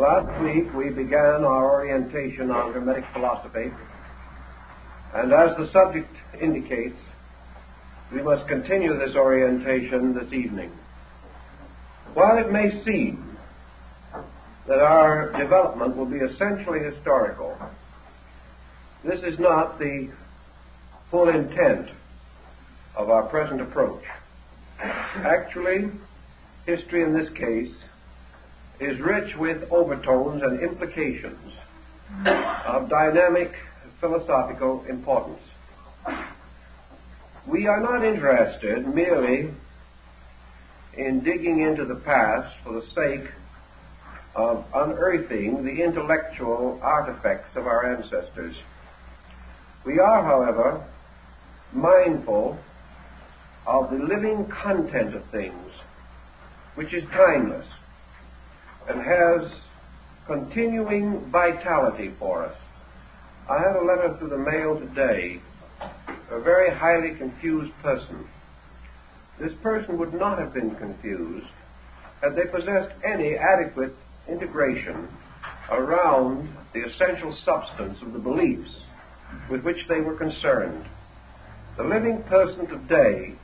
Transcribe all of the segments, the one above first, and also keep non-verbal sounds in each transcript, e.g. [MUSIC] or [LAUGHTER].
Last week we began our orientation on Hermetic philosophy, and as the subject indicates, we must continue this orientation this evening. While it may seem that our development will be essentially historical, this is not the full intent of our present approach. Actually, history in this case is rich with overtones and implications of dynamic philosophical importance. We are not interested merely in digging into the past for the sake of unearthing the intellectual artifacts of our ancestors. We are, however, mindful of the living content of things, which is timeless and has continuing vitality for us. I had a letter through the mail today, a very highly confused person. This person would not have been confused had they possessed any adequate integration around the essential substance of the beliefs with which they were concerned. The living person today,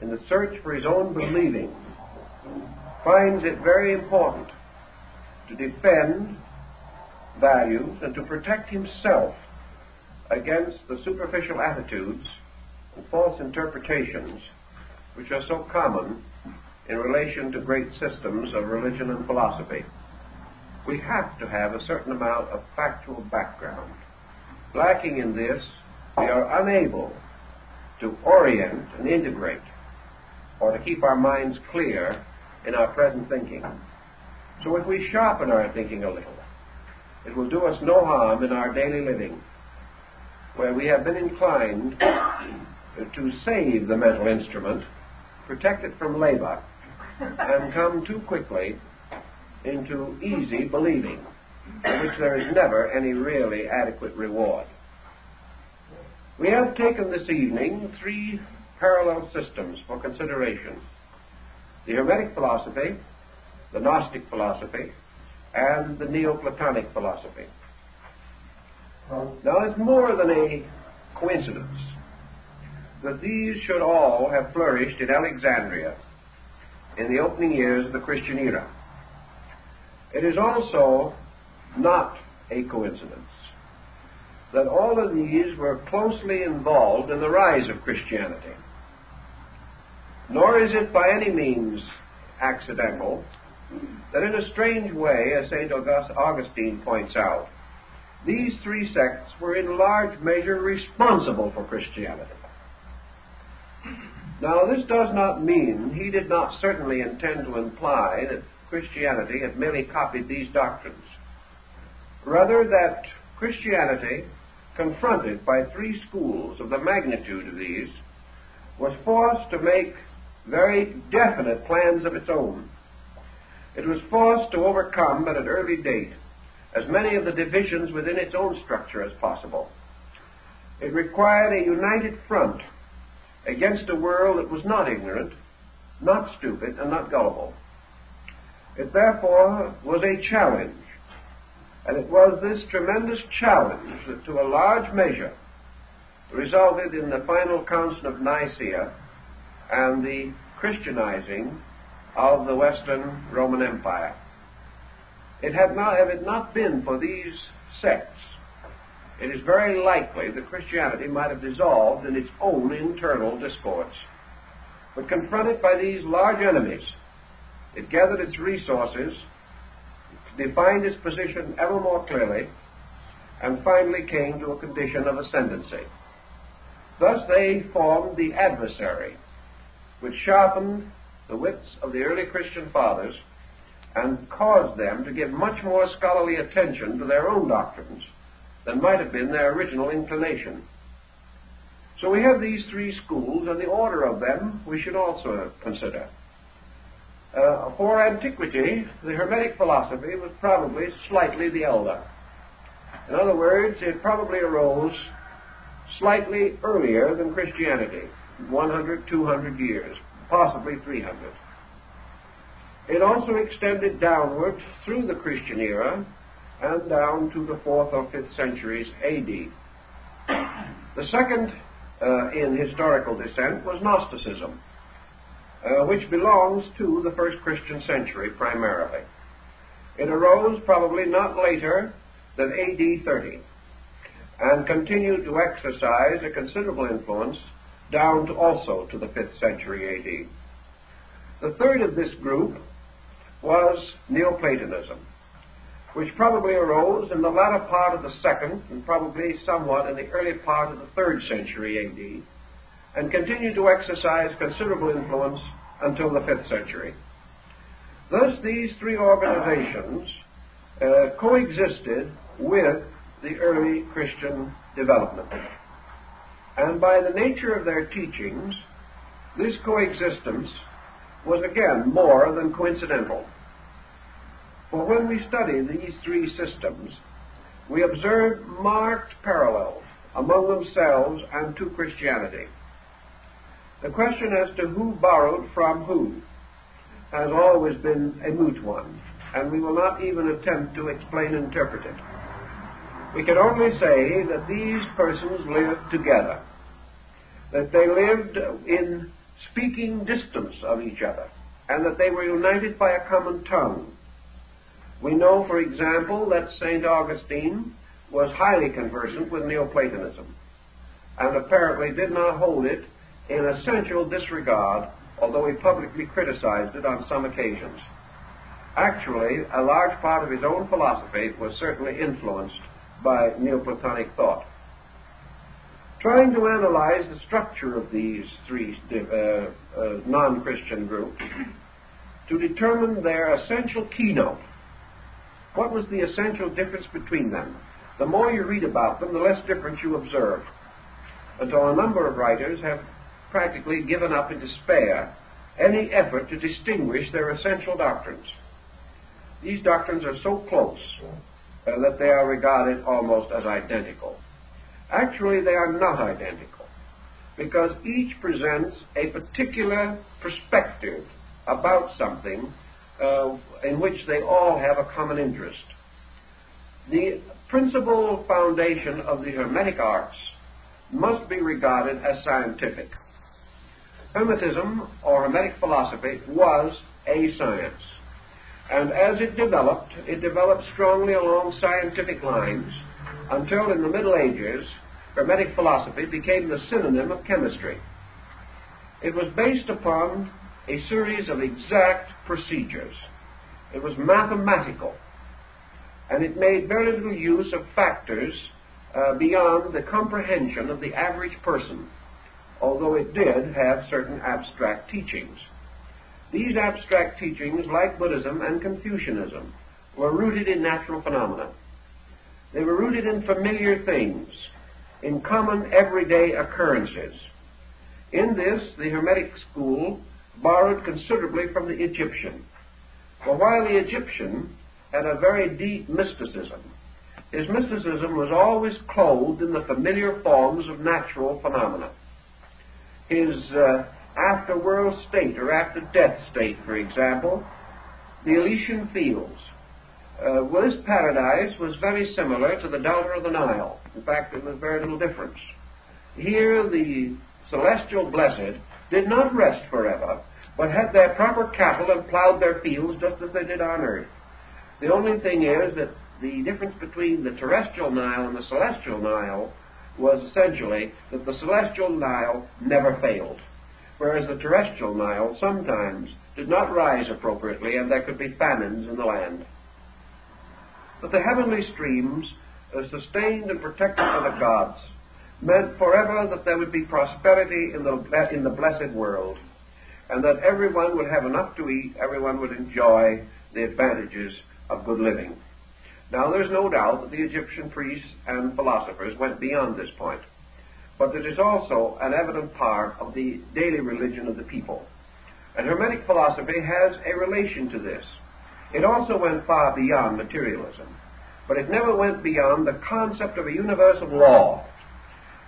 in the search for his own believing, finds it very important to defend values and to protect himself against the superficial attitudes and false interpretations which are so common in relation to great systems of religion and philosophy. We have to have a certain amount of factual background. Lacking in this, we are unable to orient and integrate or to keep our minds clear in our present thinking. So if we sharpen our thinking a little, it will do us no harm in our daily living, where we have been inclined [COUGHS] to save the mental instrument, protect it from labor, and come too quickly into easy believing, in which there is never any really adequate reward. We have taken this evening three parallel systems for consideration the Hermetic philosophy, the Gnostic philosophy, and the Neoplatonic philosophy. Now, it's more than a coincidence that these should all have flourished in Alexandria in the opening years of the Christian era. It is also not a coincidence that all of these were closely involved in the rise of Christianity. Nor is it by any means accidental that in a strange way, as St. Augustine points out, these three sects were in large measure responsible for Christianity. Now, this does not mean he did not certainly intend to imply that Christianity had merely copied these doctrines. Rather, that Christianity, confronted by three schools of the magnitude of these, was forced to make very definite plans of its own it was forced to overcome at an early date as many of the divisions within its own structure as possible. It required a united front against a world that was not ignorant, not stupid, and not gullible. It therefore was a challenge, and it was this tremendous challenge that to a large measure resulted in the final Council of Nicaea and the Christianizing of the Western Roman Empire. It had not, had it not been for these sects, it is very likely that Christianity might have dissolved in its own internal discords. But confronted by these large enemies, it gathered its resources, defined its position ever more clearly, and finally came to a condition of ascendancy. Thus they formed the adversary, which sharpened the wits of the early Christian fathers and caused them to give much more scholarly attention to their own doctrines than might have been their original inclination. So we have these three schools, and the order of them we should also consider. Uh, for antiquity, the Hermetic philosophy was probably slightly the elder. In other words, it probably arose slightly earlier than Christianity, 100, 200 years possibly 300. It also extended downward through the Christian era and down to the 4th or 5th centuries AD. The second uh, in historical descent was Gnosticism, uh, which belongs to the first Christian century primarily. It arose probably not later than AD 30 and continued to exercise a considerable influence down to also to the 5th century AD. The third of this group was Neoplatonism, which probably arose in the latter part of the second and probably somewhat in the early part of the third century AD, and continued to exercise considerable influence until the fifth century. Thus, these three organizations uh, coexisted with the early Christian development. And by the nature of their teachings, this coexistence was again more than coincidental. For when we study these three systems, we observe marked parallels among themselves and to Christianity. The question as to who borrowed from who has always been a moot one, and we will not even attempt to explain and interpret it. We can only say that these persons lived together, that they lived in speaking distance of each other, and that they were united by a common tongue. We know, for example, that St. Augustine was highly conversant with Neoplatonism, and apparently did not hold it in essential disregard, although he publicly criticized it on some occasions. Actually, a large part of his own philosophy was certainly influenced by Neoplatonic thought. Trying to analyze the structure of these three uh, uh, non Christian groups to determine their essential keynote. What was the essential difference between them? The more you read about them, the less difference you observe. Until a number of writers have practically given up in despair any effort to distinguish their essential doctrines. These doctrines are so close uh, that they are regarded almost as identical. Actually, they are not identical because each presents a particular perspective about something uh, in which they all have a common interest. The principal foundation of the Hermetic arts must be regarded as scientific. Hermetism, or Hermetic philosophy, was a science. And as it developed, it developed strongly along scientific lines until in the Middle Ages, Hermetic philosophy became the synonym of chemistry. It was based upon a series of exact procedures. It was mathematical, and it made very little use of factors uh, beyond the comprehension of the average person although it did have certain abstract teachings. These abstract teachings, like Buddhism and Confucianism, were rooted in natural phenomena. They were rooted in familiar things, in common everyday occurrences. In this, the Hermetic school borrowed considerably from the Egyptian. For while the Egyptian had a very deep mysticism, his mysticism was always clothed in the familiar forms of natural phenomena his uh, after-world state or after-death state, for example, the Elysian fields. Uh, well, this paradise was very similar to the Delta of the Nile. In fact, there was very little difference. Here, the celestial blessed did not rest forever, but had their proper cattle and plowed their fields just as they did on earth. The only thing is that the difference between the terrestrial Nile and the celestial Nile was essentially that the celestial Nile never failed, whereas the terrestrial Nile sometimes did not rise appropriately and there could be famines in the land. But the heavenly streams, sustained and protected by the gods, meant forever that there would be prosperity in the, in the blessed world, and that everyone would have enough to eat, everyone would enjoy the advantages of good living. Now, there's no doubt that the Egyptian priests and philosophers went beyond this point, but it is also an evident part of the daily religion of the people. And Hermetic philosophy has a relation to this. It also went far beyond materialism, but it never went beyond the concept of a universal law.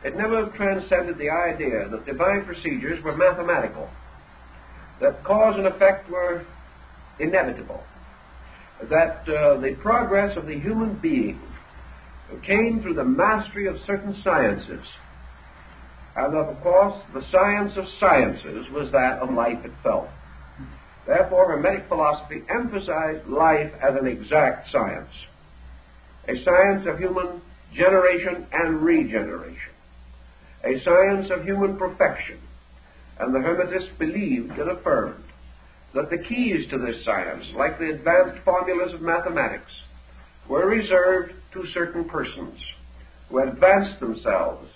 It never transcended the idea that divine procedures were mathematical, that cause and effect were inevitable. That uh, the progress of the human being came through the mastery of certain sciences. And of course, the science of sciences was that of life itself. Therefore, Hermetic philosophy emphasized life as an exact science, a science of human generation and regeneration, a science of human perfection. And the Hermetists believed and affirmed that the keys to this science, like the advanced formulas of mathematics, were reserved to certain persons who advanced themselves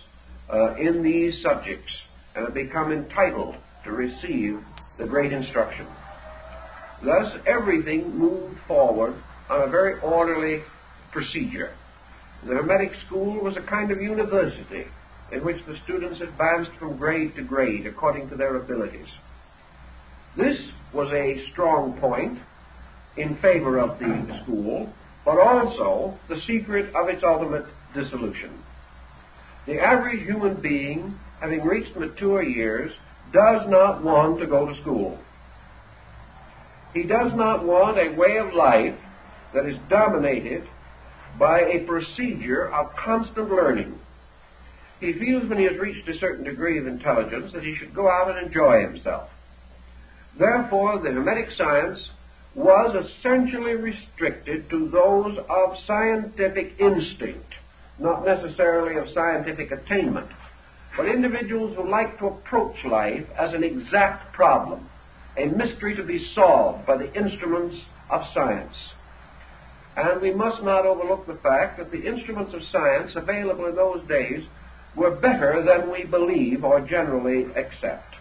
uh, in these subjects and had become entitled to receive the great instruction. Thus, everything moved forward on a very orderly procedure. The Hermetic School was a kind of university in which the students advanced from grade to grade according to their abilities. This was a strong point in favor of the school, but also the secret of its ultimate dissolution. The average human being, having reached mature years, does not want to go to school. He does not want a way of life that is dominated by a procedure of constant learning. He feels when he has reached a certain degree of intelligence that he should go out and enjoy himself. Therefore, the Hermetic science was essentially restricted to those of scientific instinct, not necessarily of scientific attainment, but individuals who like to approach life as an exact problem a mystery to be solved by the instruments of science. And we must not overlook the fact that the instruments of science available in those days were better than we believe or generally accept.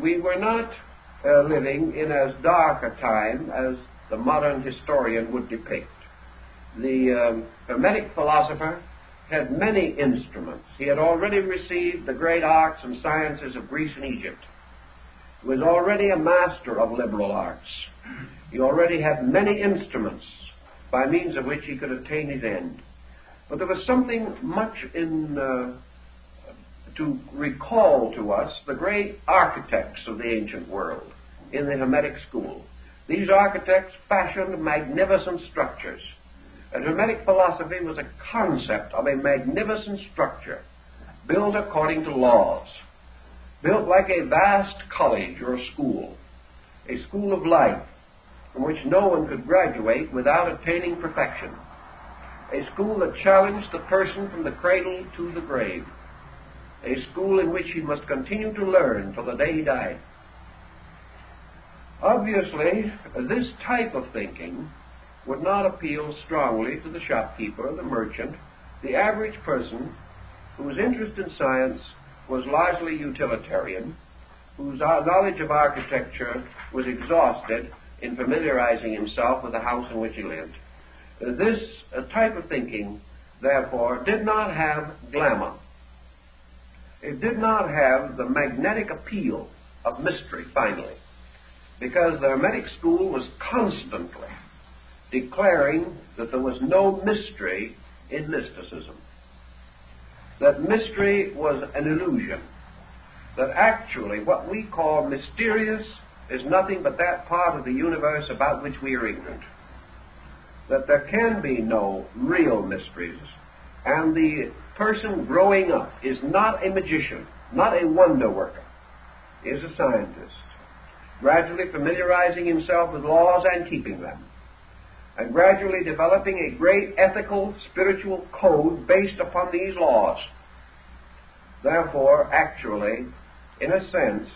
We were not uh, living in as dark a time as the modern historian would depict. The um, Hermetic philosopher had many instruments. He had already received the great arts and sciences of Greece and Egypt was already a master of liberal arts. He already had many instruments by means of which he could attain his end. But there was something much in uh, to recall to us the great architects of the ancient world in the Hermetic school. These architects fashioned magnificent structures. And Hermetic philosophy was a concept of a magnificent structure built according to laws built like a vast college or school, a school of life from which no one could graduate without attaining perfection, a school that challenged the person from the cradle to the grave, a school in which he must continue to learn till the day he died. Obviously, this type of thinking would not appeal strongly to the shopkeeper, the merchant, the average person whose interest in science was largely utilitarian, whose knowledge of architecture was exhausted in familiarizing himself with the house in which he lived. This uh, type of thinking, therefore, did not have glamour. It did not have the magnetic appeal of mystery, finally, because the Hermetic school was constantly declaring that there was no mystery in mysticism that mystery was an illusion. That actually what we call mysterious is nothing but that part of the universe about which we are ignorant. That there can be no real mysteries, and the person growing up is not a magician, not a wonder worker, is a scientist, gradually familiarizing himself with laws and keeping them and gradually developing a great ethical, spiritual code based upon these laws. Therefore, actually, in a sense,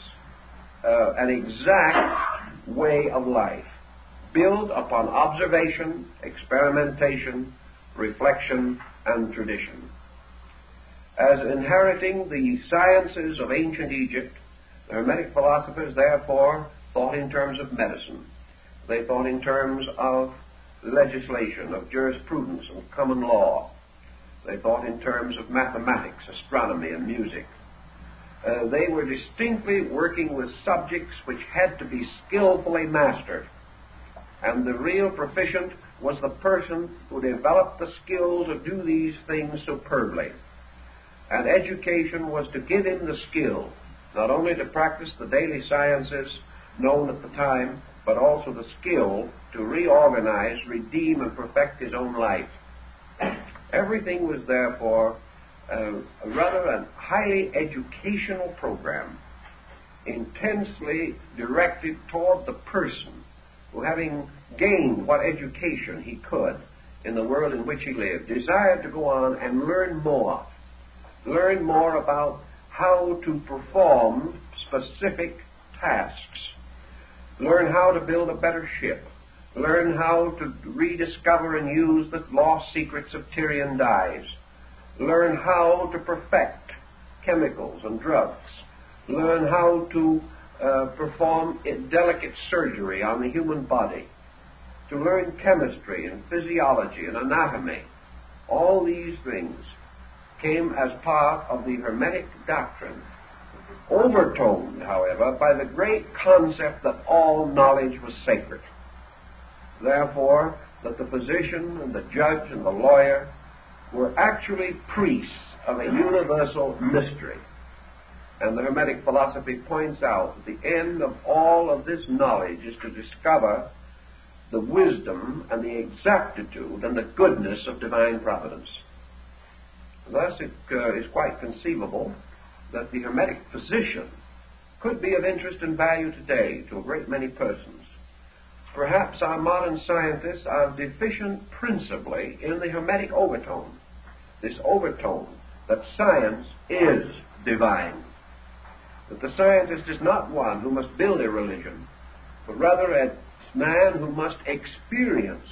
uh, an exact way of life, built upon observation, experimentation, reflection, and tradition. As inheriting the sciences of ancient Egypt, the Hermetic philosophers therefore thought in terms of medicine. They thought in terms of legislation, of jurisprudence and common law. They thought in terms of mathematics, astronomy, and music. Uh, they were distinctly working with subjects which had to be skillfully mastered. And the real proficient was the person who developed the skill to do these things superbly. And education was to give him the skill, not only to practice the daily sciences known at the time, but also the skill to reorganize, redeem, and perfect his own life. Everything was therefore uh, rather a highly educational program, intensely directed toward the person who, having gained what education he could in the world in which he lived, desired to go on and learn more. Learn more about how to perform specific tasks. Learn how to build a better ship. Learn how to rediscover and use the lost secrets of Tyrian dyes learn how to perfect chemicals and drugs, learn how to uh, perform delicate surgery on the human body, to learn chemistry and physiology and anatomy. All these things came as part of the Hermetic doctrine, overtoned, however, by the great concept that all knowledge was sacred. Therefore, that the physician and the judge and the lawyer were actually priests of a universal mystery. And the Hermetic philosophy points out that the end of all of this knowledge is to discover the wisdom and the exactitude and the goodness of divine providence. Thus, it uh, is quite conceivable that the Hermetic position could be of interest and value today to a great many persons. Perhaps our modern scientists are deficient principally in the Hermetic overtone this overtone that science is divine. That the scientist is not one who must build a religion, but rather a man who must experience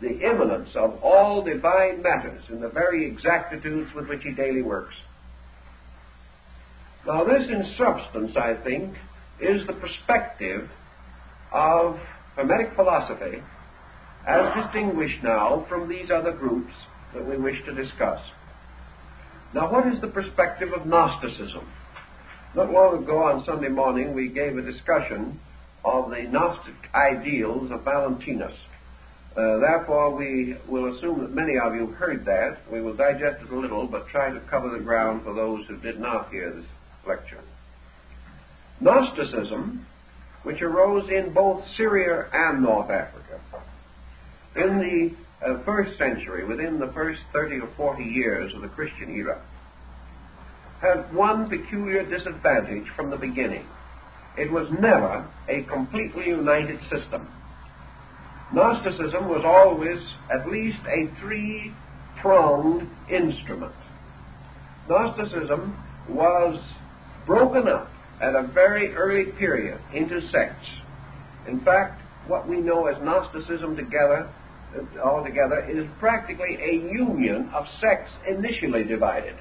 the immanence of all divine matters in the very exactitudes with which he daily works. Now, this in substance, I think, is the perspective of Hermetic philosophy as distinguished now from these other groups that we wish to discuss. Now, what is the perspective of Gnosticism? Not long ago on Sunday morning, we gave a discussion of the Gnostic ideals of Valentinus. Uh, therefore, we will assume that many of you heard that. We will digest it a little, but try to cover the ground for those who did not hear this lecture. Gnosticism, which arose in both Syria and North Africa, in the uh, first century, within the first 30 or 40 years of the Christian era, had one peculiar disadvantage from the beginning. It was never a completely united system. Gnosticism was always at least a three pronged instrument. Gnosticism was broken up at a very early period into sects. In fact, what we know as Gnosticism together uh, altogether, it is practically a union of sects initially divided.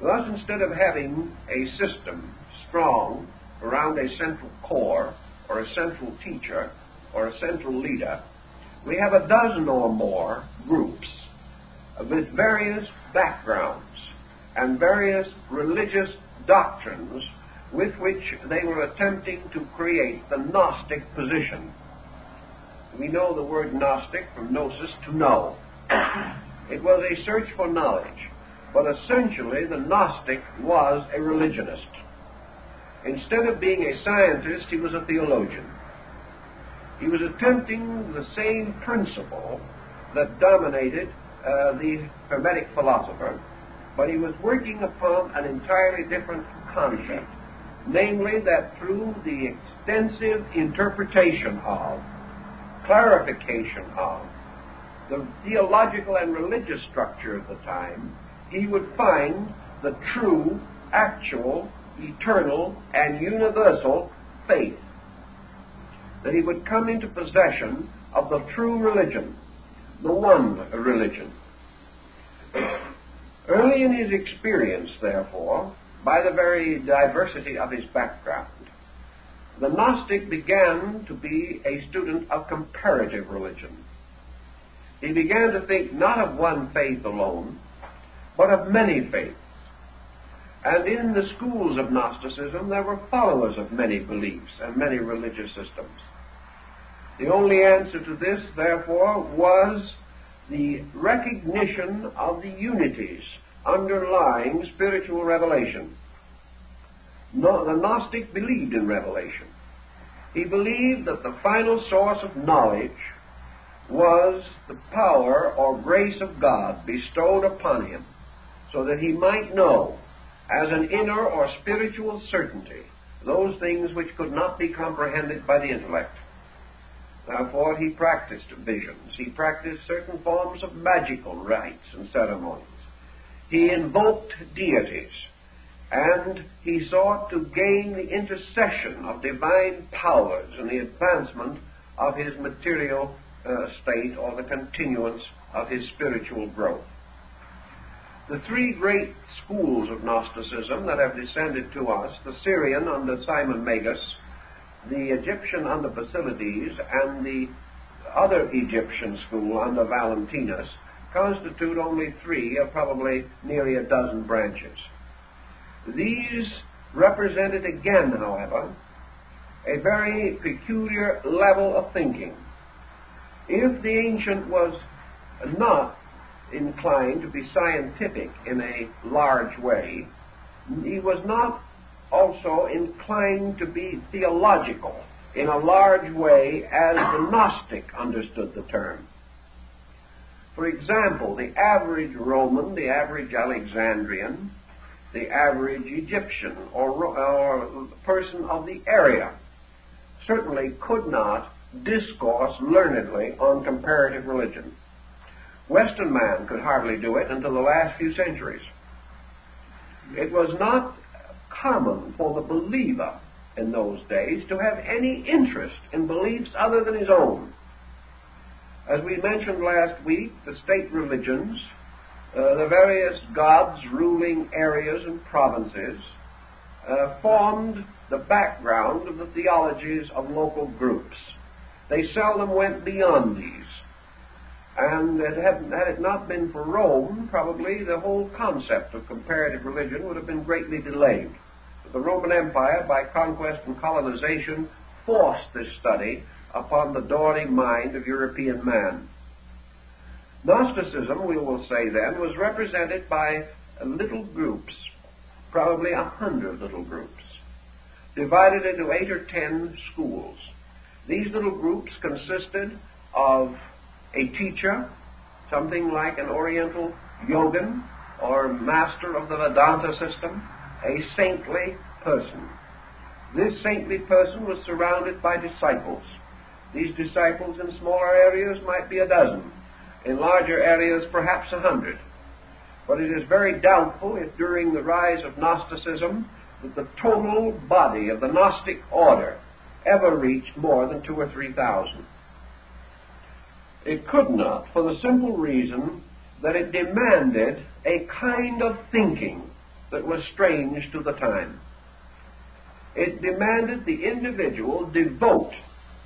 Thus, instead of having a system strong around a central core or a central teacher or a central leader, we have a dozen or more groups with various backgrounds and various religious doctrines with which they were attempting to create the Gnostic position we know the word Gnostic from gnosis to know. It was a search for knowledge, but essentially the Gnostic was a religionist. Instead of being a scientist, he was a theologian. He was attempting the same principle that dominated uh, the Hermetic philosopher, but he was working upon an entirely different concept, namely that through the extensive interpretation of clarification of the theological and religious structure of the time, he would find the true, actual, eternal, and universal faith. That he would come into possession of the true religion, the one religion. Early in his experience, therefore, by the very diversity of his background, the Gnostic began to be a student of comparative religion. He began to think not of one faith alone, but of many faiths. And in the schools of Gnosticism, there were followers of many beliefs and many religious systems. The only answer to this, therefore, was the recognition of the unities underlying spiritual revelation. No, the Gnostic believed in revelation. He believed that the final source of knowledge was the power or grace of God bestowed upon him so that he might know as an inner or spiritual certainty those things which could not be comprehended by the intellect. Therefore, he practiced visions. He practiced certain forms of magical rites and ceremonies. He invoked deities. And he sought to gain the intercession of divine powers in the advancement of his material uh, state or the continuance of his spiritual growth. The three great schools of Gnosticism that have descended to us, the Syrian under Simon Magus, the Egyptian under Basilides, and the other Egyptian school under Valentinus, constitute only three of probably nearly a dozen branches. These represented again, however, a very peculiar level of thinking. If the ancient was not inclined to be scientific in a large way, he was not also inclined to be theological in a large way as the Gnostic understood the term. For example, the average Roman, the average Alexandrian, the average Egyptian or, or person of the area certainly could not discourse learnedly on comparative religion. Western man could hardly do it until the last few centuries. It was not common for the believer in those days to have any interest in beliefs other than his own. As we mentioned last week, the state religions, uh, the various gods ruling areas and provinces, uh, formed the background of the theologies of local groups. They seldom went beyond these. And it had, had it not been for Rome, probably the whole concept of comparative religion would have been greatly delayed. But the Roman Empire, by conquest and colonization, forced this study upon the dawning mind of European man. Gnosticism, we will say then, was represented by little groups, probably a hundred little groups, divided into eight or ten schools. These little groups consisted of a teacher, something like an Oriental yogin or master of the Vedanta system, a saintly person. This saintly person was surrounded by disciples. These disciples in smaller areas might be a dozen, in larger areas perhaps a hundred. But it is very doubtful if during the rise of Gnosticism that the total body of the Gnostic order ever reached more than two or three thousand. It could not, for the simple reason that it demanded a kind of thinking that was strange to the time. It demanded the individual devote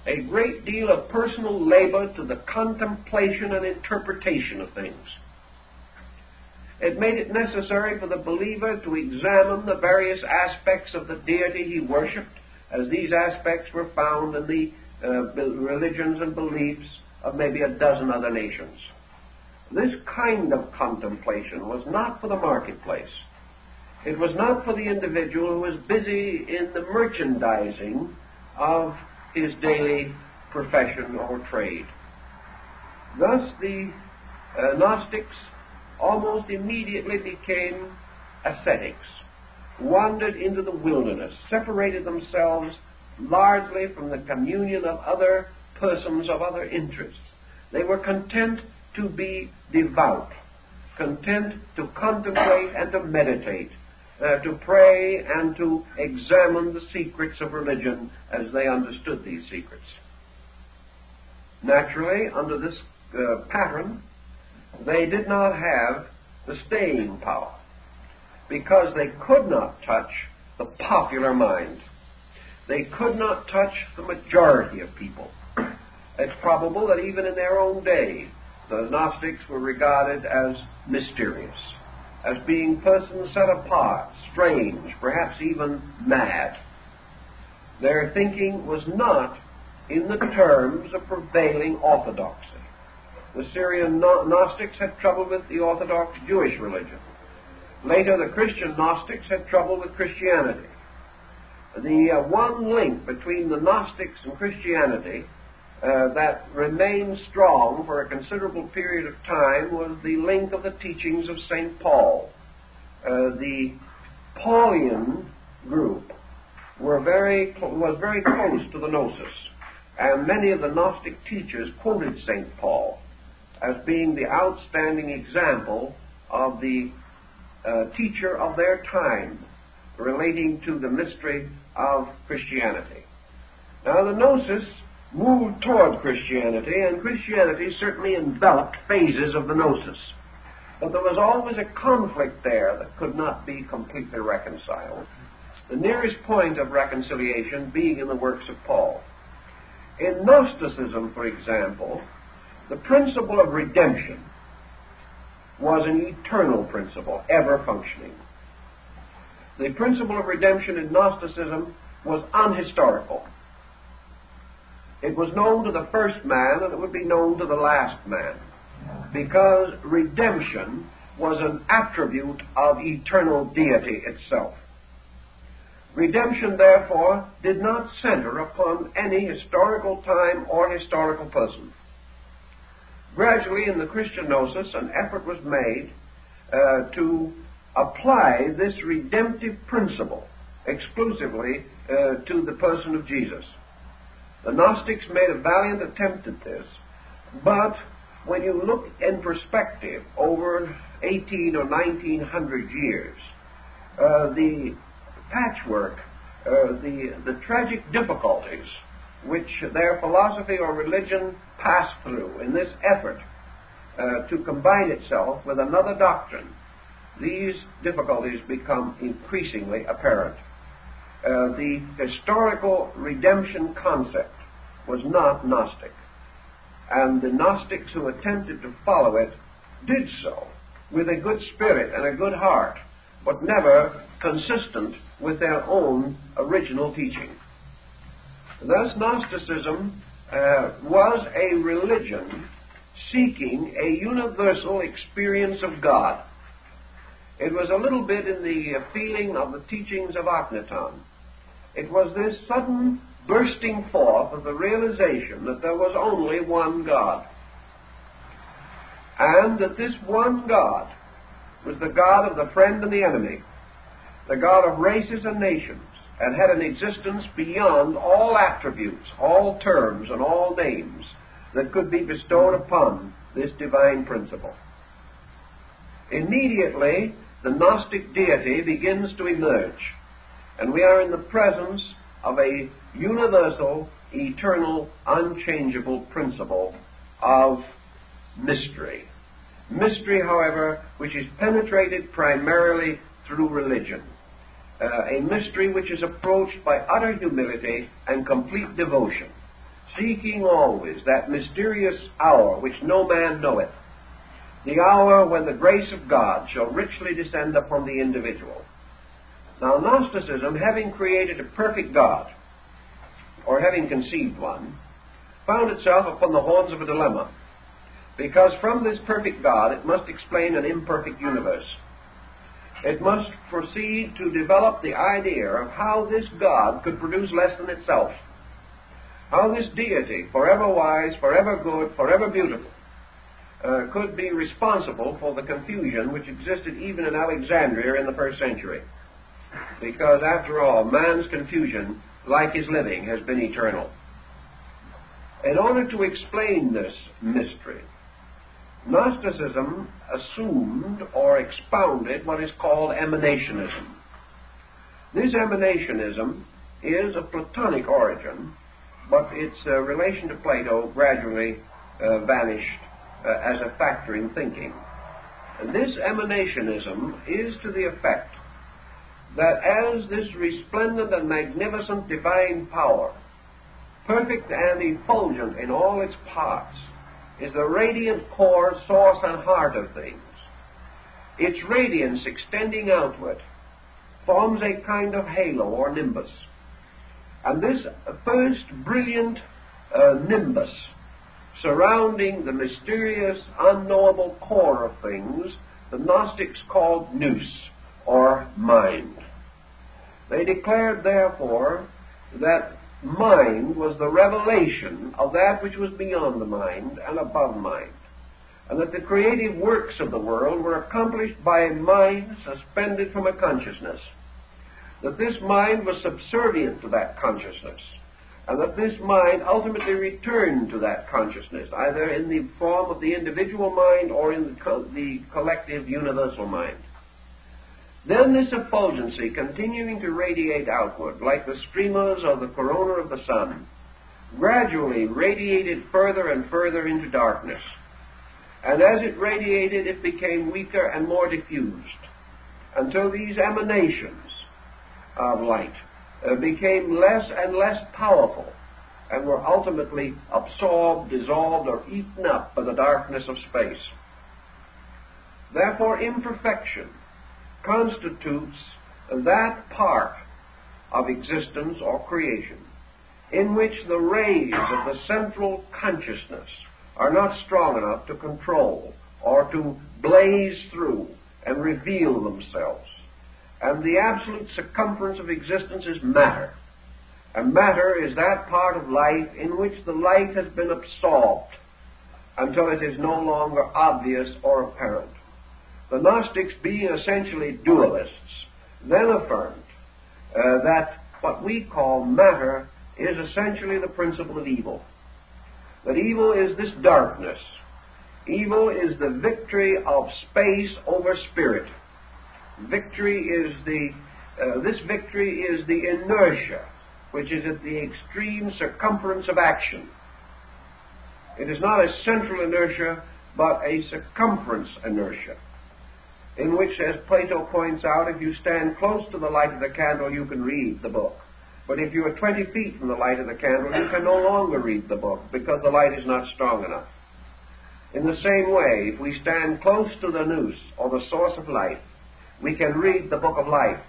a great deal of personal labor to the contemplation and interpretation of things. It made it necessary for the believer to examine the various aspects of the deity he worshipped, as these aspects were found in the uh, religions and beliefs of maybe a dozen other nations. This kind of contemplation was not for the marketplace. It was not for the individual who was busy in the merchandising of his daily profession or trade. Thus, the uh, Gnostics almost immediately became ascetics, wandered into the wilderness, separated themselves largely from the communion of other persons of other interests. They were content to be devout, content to contemplate and to meditate, uh, to pray and to examine the secrets of religion as they understood these secrets. Naturally, under this uh, pattern, they did not have the staying power because they could not touch the popular mind. They could not touch the majority of people. [CLEARS THROAT] It's probable that even in their own day, the Gnostics were regarded as mysterious, as being persons set apart, strange, perhaps even mad. Their thinking was not in the terms of prevailing orthodoxy. The Syrian Gnostics had trouble with the Orthodox Jewish religion. Later, the Christian Gnostics had trouble with Christianity. the uh, one link between the Gnostics and Christianity uh, that remained strong for a considerable period of time was the link of the teachings of St. Paul. Uh, the Paulian group were very was very close to the Gnosis, and many of the Gnostic teachers quoted St. Paul as being the outstanding example of the uh, teacher of their time relating to the mystery of Christianity. Now, the Gnosis moved toward Christianity, and Christianity certainly enveloped phases of the Gnosis. But there was always a conflict there that could not be completely reconciled. The nearest point of reconciliation being in the works of Paul. In Gnosticism, for example, the principle of redemption was an eternal principle, ever functioning. The principle of redemption in Gnosticism was unhistorical. It was known to the first man and it would be known to the last man because redemption was an attribute of eternal deity itself. Redemption, therefore, did not center upon any historical time or historical person. Gradually, in the Christian gnosis, an effort was made uh, to apply this redemptive principle exclusively uh, to the person of Jesus. The Gnostics made a valiant attempt at this, but when you look in perspective over 18 or 1900 years, uh, the patchwork, uh, the, the tragic difficulties which their philosophy or religion passed through in this effort uh, to combine itself with another doctrine, these difficulties become increasingly apparent. Uh, the historical redemption concept was not Gnostic, and the Gnostics who attempted to follow it did so with a good spirit and a good heart, but never consistent with their own original teaching. Thus, Gnosticism uh, was a religion seeking a universal experience of God. It was a little bit in the feeling of the teachings of Akhenaton. It was this sudden bursting forth of the realization that there was only one God. And that this one God was the God of the friend and the enemy, the God of races and nations, and had an existence beyond all attributes, all terms, and all names that could be bestowed upon this divine principle. Immediately, the Gnostic deity begins to emerge, and we are in the presence of a universal, eternal, unchangeable principle of mystery. Mystery, however, which is penetrated primarily through religion uh, a mystery which is approached by utter humility and complete devotion, seeking always that mysterious hour which no man knoweth, the hour when the grace of God shall richly descend upon the individual. Now, Gnosticism, having created a perfect God, or having conceived one, found itself upon the horns of a dilemma, because from this perfect God it must explain an imperfect universe. It must proceed to develop the idea of how this God could produce less than itself. How this deity, forever wise, forever good, forever beautiful, uh, could be responsible for the confusion which existed even in Alexandria in the first century. Because, after all, man's confusion, like his living, has been eternal. In order to explain this mystery, Gnosticism assumed or expounded what is called emanationism. This emanationism is of Platonic origin, but its uh, relation to Plato gradually uh, vanished uh, as a factor in thinking. This emanationism is to the effect that as this resplendent and magnificent divine power, perfect and effulgent in all its parts, is the radiant core, source, and heart of things. Its radiance extending outward forms a kind of halo or nimbus. And this first brilliant uh, nimbus surrounding the mysterious, unknowable core of things, the Gnostics called nous, or mind. They declared, therefore, that mind was the revelation of that which was beyond the mind and above mind, and that the creative works of the world were accomplished by a mind suspended from a consciousness, that this mind was subservient to that consciousness, and that this mind ultimately returned to that consciousness, either in the form of the individual mind or in the, co- the collective universal mind. Then this effulgency, continuing to radiate outward, like the streamers of the corona of the sun, gradually radiated further and further into darkness. And as it radiated, it became weaker and more diffused, until these emanations of light uh, became less and less powerful and were ultimately absorbed, dissolved, or eaten up by the darkness of space. Therefore, imperfection constitutes that part of existence or creation in which the rays of the central consciousness are not strong enough to control or to blaze through and reveal themselves. And the absolute circumference of existence is matter. And matter is that part of life in which the light has been absorbed until it is no longer obvious or apparent. The Gnostics, being essentially dualists, then affirmed uh, that what we call matter is essentially the principle of evil. That evil is this darkness. Evil is the victory of space over spirit. Victory is the, uh, this victory is the inertia, which is at the extreme circumference of action. It is not a central inertia, but a circumference inertia in which, as Plato points out, if you stand close to the light of the candle, you can read the book. But if you are 20 feet from the light of the candle, you can no longer read the book because the light is not strong enough. In the same way, if we stand close to the nous or the source of light, we can read the book of life.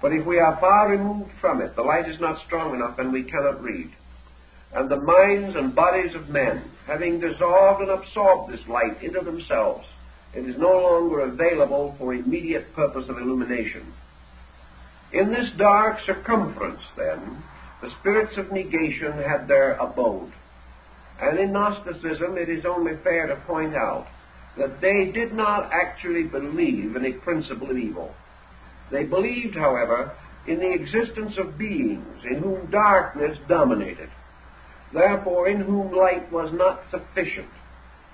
But if we are far removed from it, the light is not strong enough and we cannot read. And the minds and bodies of men, having dissolved and absorbed this light into themselves, it is no longer available for immediate purpose of illumination. In this dark circumference, then, the spirits of negation had their abode. And in Gnosticism, it is only fair to point out that they did not actually believe in a principle of evil. They believed, however, in the existence of beings in whom darkness dominated, therefore in whom light was not sufficient,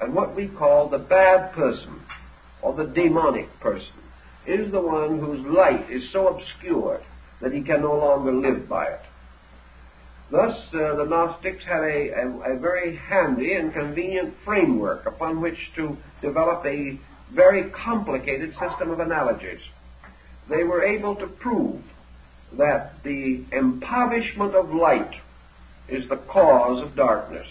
and what we call the bad person or the demonic person is the one whose light is so obscured that he can no longer live by it. Thus, uh, the Gnostics had a, a, a, very handy and convenient framework upon which to develop a very complicated system of analogies. They were able to prove that the impoverishment of light is the cause of darkness.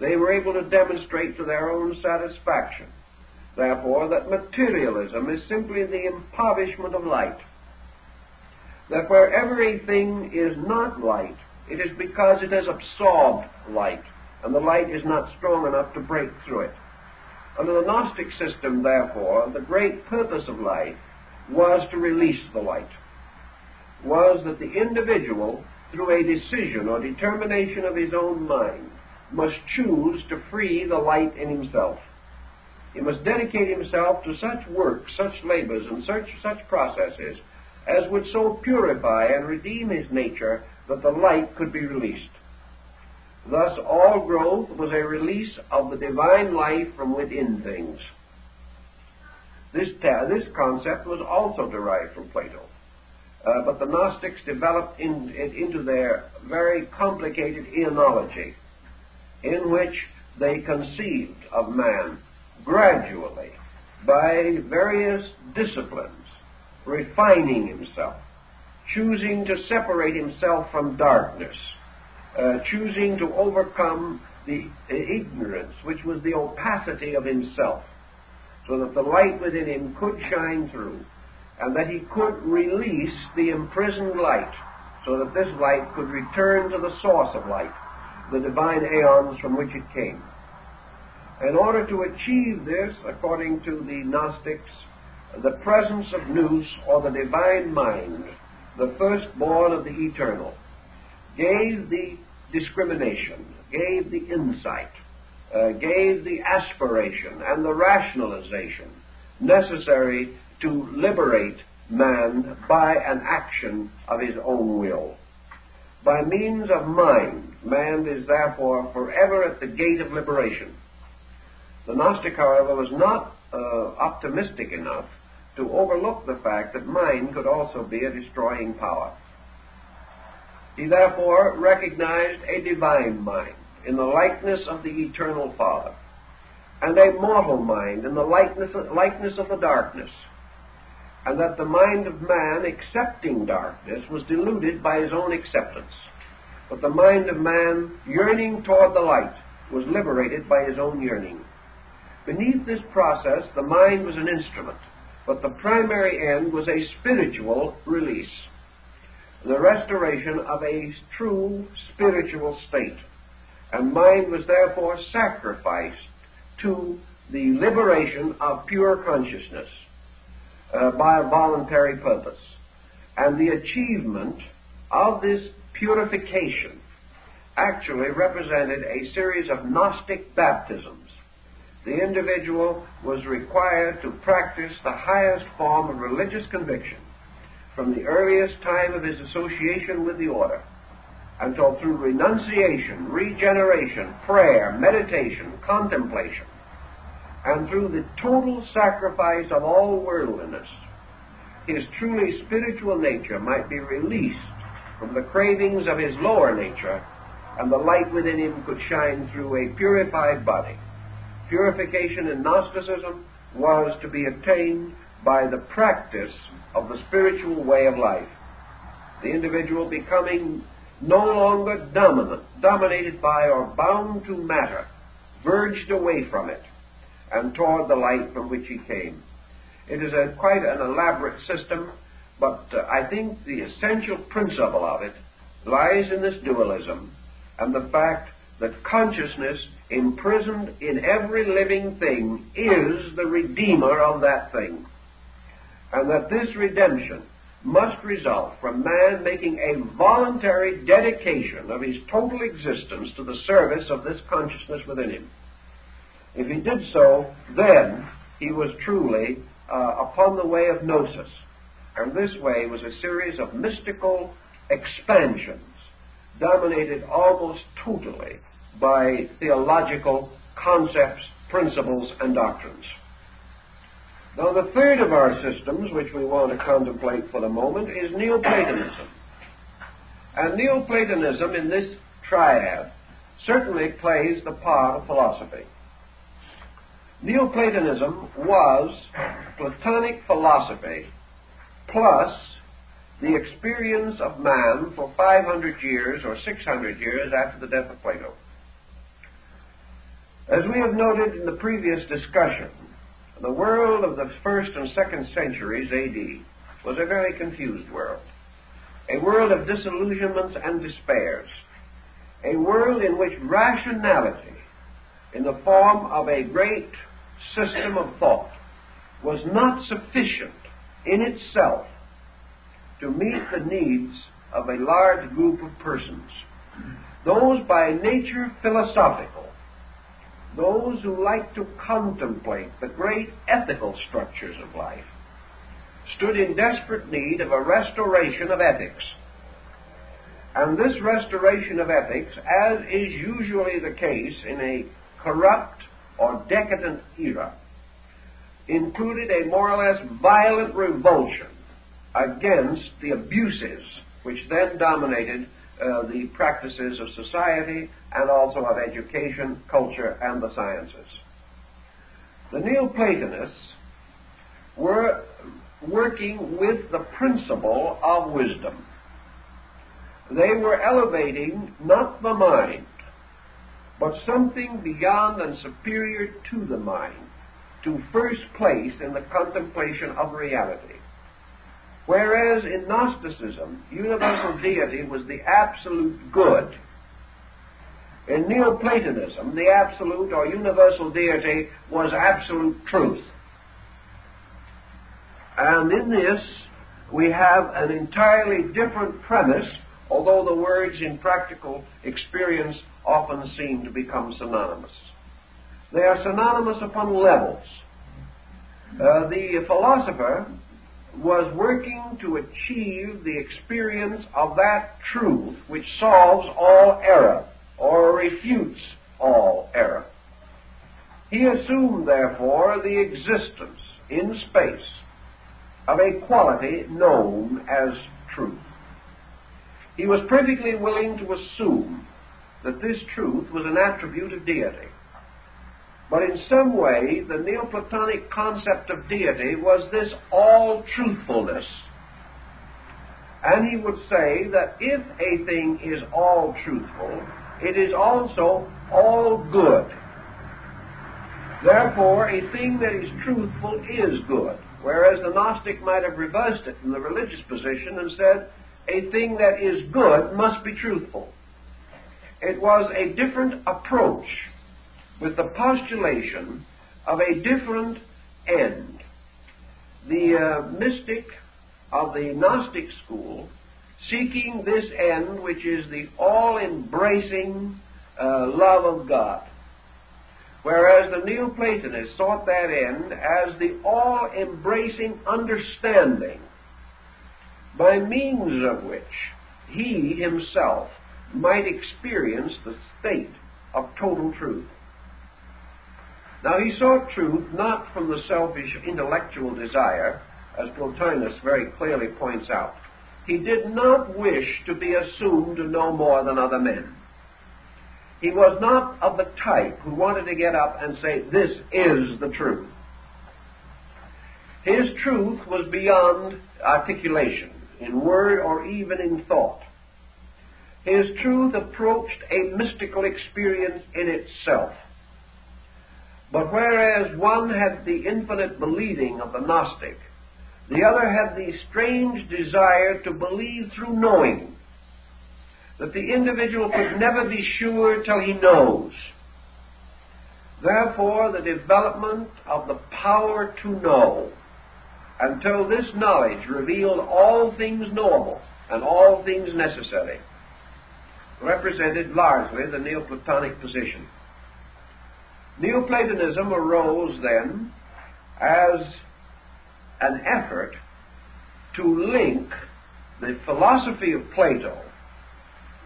They were able to demonstrate to their own satisfaction therefore, that materialism is simply the impoverishment of light. That wherever a thing is not light, it is because it has absorbed light, and the light is not strong enough to break through it. Under the Gnostic system, therefore, the great purpose of life was to release the light, was that the individual, through a decision or determination of his own mind, must choose to free the light in himself. He must dedicate himself to such work, such labors, and such, such processes as would so purify and redeem his nature that the light could be released. Thus, all growth was a release of the divine life from within things. This, this concept was also derived from Plato. Uh, but the Gnostics developed in, it into their very complicated eonology, in which they conceived of man gradually by various disciplines, refining himself, choosing to separate himself from darkness, uh, choosing to overcome the ignorance, which was the opacity of himself, so that the light within him could shine through, and that he could release the imprisoned light, so that this light could return to the source of light, the divine aeons from which it came. In order to achieve this, according to the Gnostics, the presence of nous, or the divine mind, the firstborn of the eternal, gave the discrimination, gave the insight, uh, gave the aspiration and the rationalization necessary to liberate man by an action of his own will. By means of mind, man is therefore forever at the gate of liberation. The Gnostic, however, was not uh, optimistic enough to overlook the fact that mind could also be a destroying power. He therefore recognized a divine mind in the likeness of the eternal Father, and a mortal mind in the likeness, likeness of the darkness, and that the mind of man accepting darkness was deluded by his own acceptance. But the mind of man yearning toward the light was liberated by his own yearning. Beneath this process, the mind was an instrument, but the primary end was a spiritual release, the restoration of a true spiritual state. And mind was therefore sacrificed to the liberation of pure consciousness uh, by a voluntary purpose. And the achievement of this purification actually represented a series of Gnostic baptisms. The individual was required to practice the highest form of religious conviction from the earliest time of his association with the order until through renunciation, regeneration, prayer, meditation, contemplation, and through the total sacrifice of all worldliness, his truly spiritual nature might be released from the cravings of his lower nature, and the light within him could shine through a purified body. Purification in Gnosticism was to be attained by the practice of the spiritual way of life. The individual becoming no longer dominant, dominated by or bound to matter, verged away from it and toward the light from which he came. It is a, quite an elaborate system, but uh, I think the essential principle of it lies in this dualism and the fact that consciousness imprisoned in every living thing is the redeemer of that thing. And that this redemption must result from man making a voluntary dedication of his total existence to the service of this consciousness within him. If he did so, then he was truly uh, upon the way of gnosis. And this way was a series of mystical expansions dominated almost totally by theological concepts, principles, and doctrines. Now, the third of our systems, which we want to contemplate for the moment, is Neoplatonism. And Neoplatonism in this triad certainly plays the part of philosophy. Neoplatonism was Platonic philosophy plus the experience of man for 500 years or 600 years after the death of Plato. As we have noted in the previous discussion, the world of the first and second centuries AD was a very confused world, a world of disillusionments and despairs, a world in which rationality, in the form of a great system of thought, was not sufficient in itself to meet the needs of a large group of persons. Those by nature philosophical those who like to contemplate the great ethical structures of life stood in desperate need of a restoration of ethics. And this restoration of ethics, as is usually the case in a corrupt or decadent era, included a more or less violent revulsion against the abuses which then dominated uh, the practices of society and also of education, culture, and the sciences. The Neoplatonists were working with the principle of wisdom. They were elevating not the mind, but something beyond and superior to the mind to first place in the contemplation of reality. Whereas in Gnosticism, universal deity was the absolute good. In Neoplatonism, the absolute or universal deity was absolute truth. And in this, we have an entirely different premise, although the words in practical experience often seem to become synonymous. They are synonymous upon levels. Uh, the philosopher was working to achieve the experience of that truth which solves all error or refutes all error. He assumed, therefore, the existence in space of a quality known as truth. He was perfectly willing to assume that this truth was an attribute of deity. But in some way, the Neoplatonic concept of deity was this all truthfulness. And he would say that if a thing is all truthful, it is also all good. Therefore, a thing that is truthful is good. Whereas the Gnostic might have reversed it from the religious position and said, a thing that is good must be truthful. It was a different approach with the postulation of a different end. The uh, mystic of the Gnostic school, seeking this end which is the all embracing uh, love of God. Whereas the Neoplatonists sought that end as the all embracing understanding by means of which he himself might experience the state of total truth. Now, he sought truth not from the selfish intellectual desire, as Plotinus very clearly points out. He did not wish to be assumed to know more than other men. He was not of the type who wanted to get up and say, This is the truth. His truth was beyond articulation, in word or even in thought. His truth approached a mystical experience in itself. But whereas one had the infinite believing of the Gnostic, the other had the strange desire to believe through knowing. That the individual could never be sure till he knows. Therefore, the development of the power to know until this knowledge revealed all things knowable and all things necessary represented largely the Neoplatonic position. Neoplatonism arose then as an effort to link the philosophy of Plato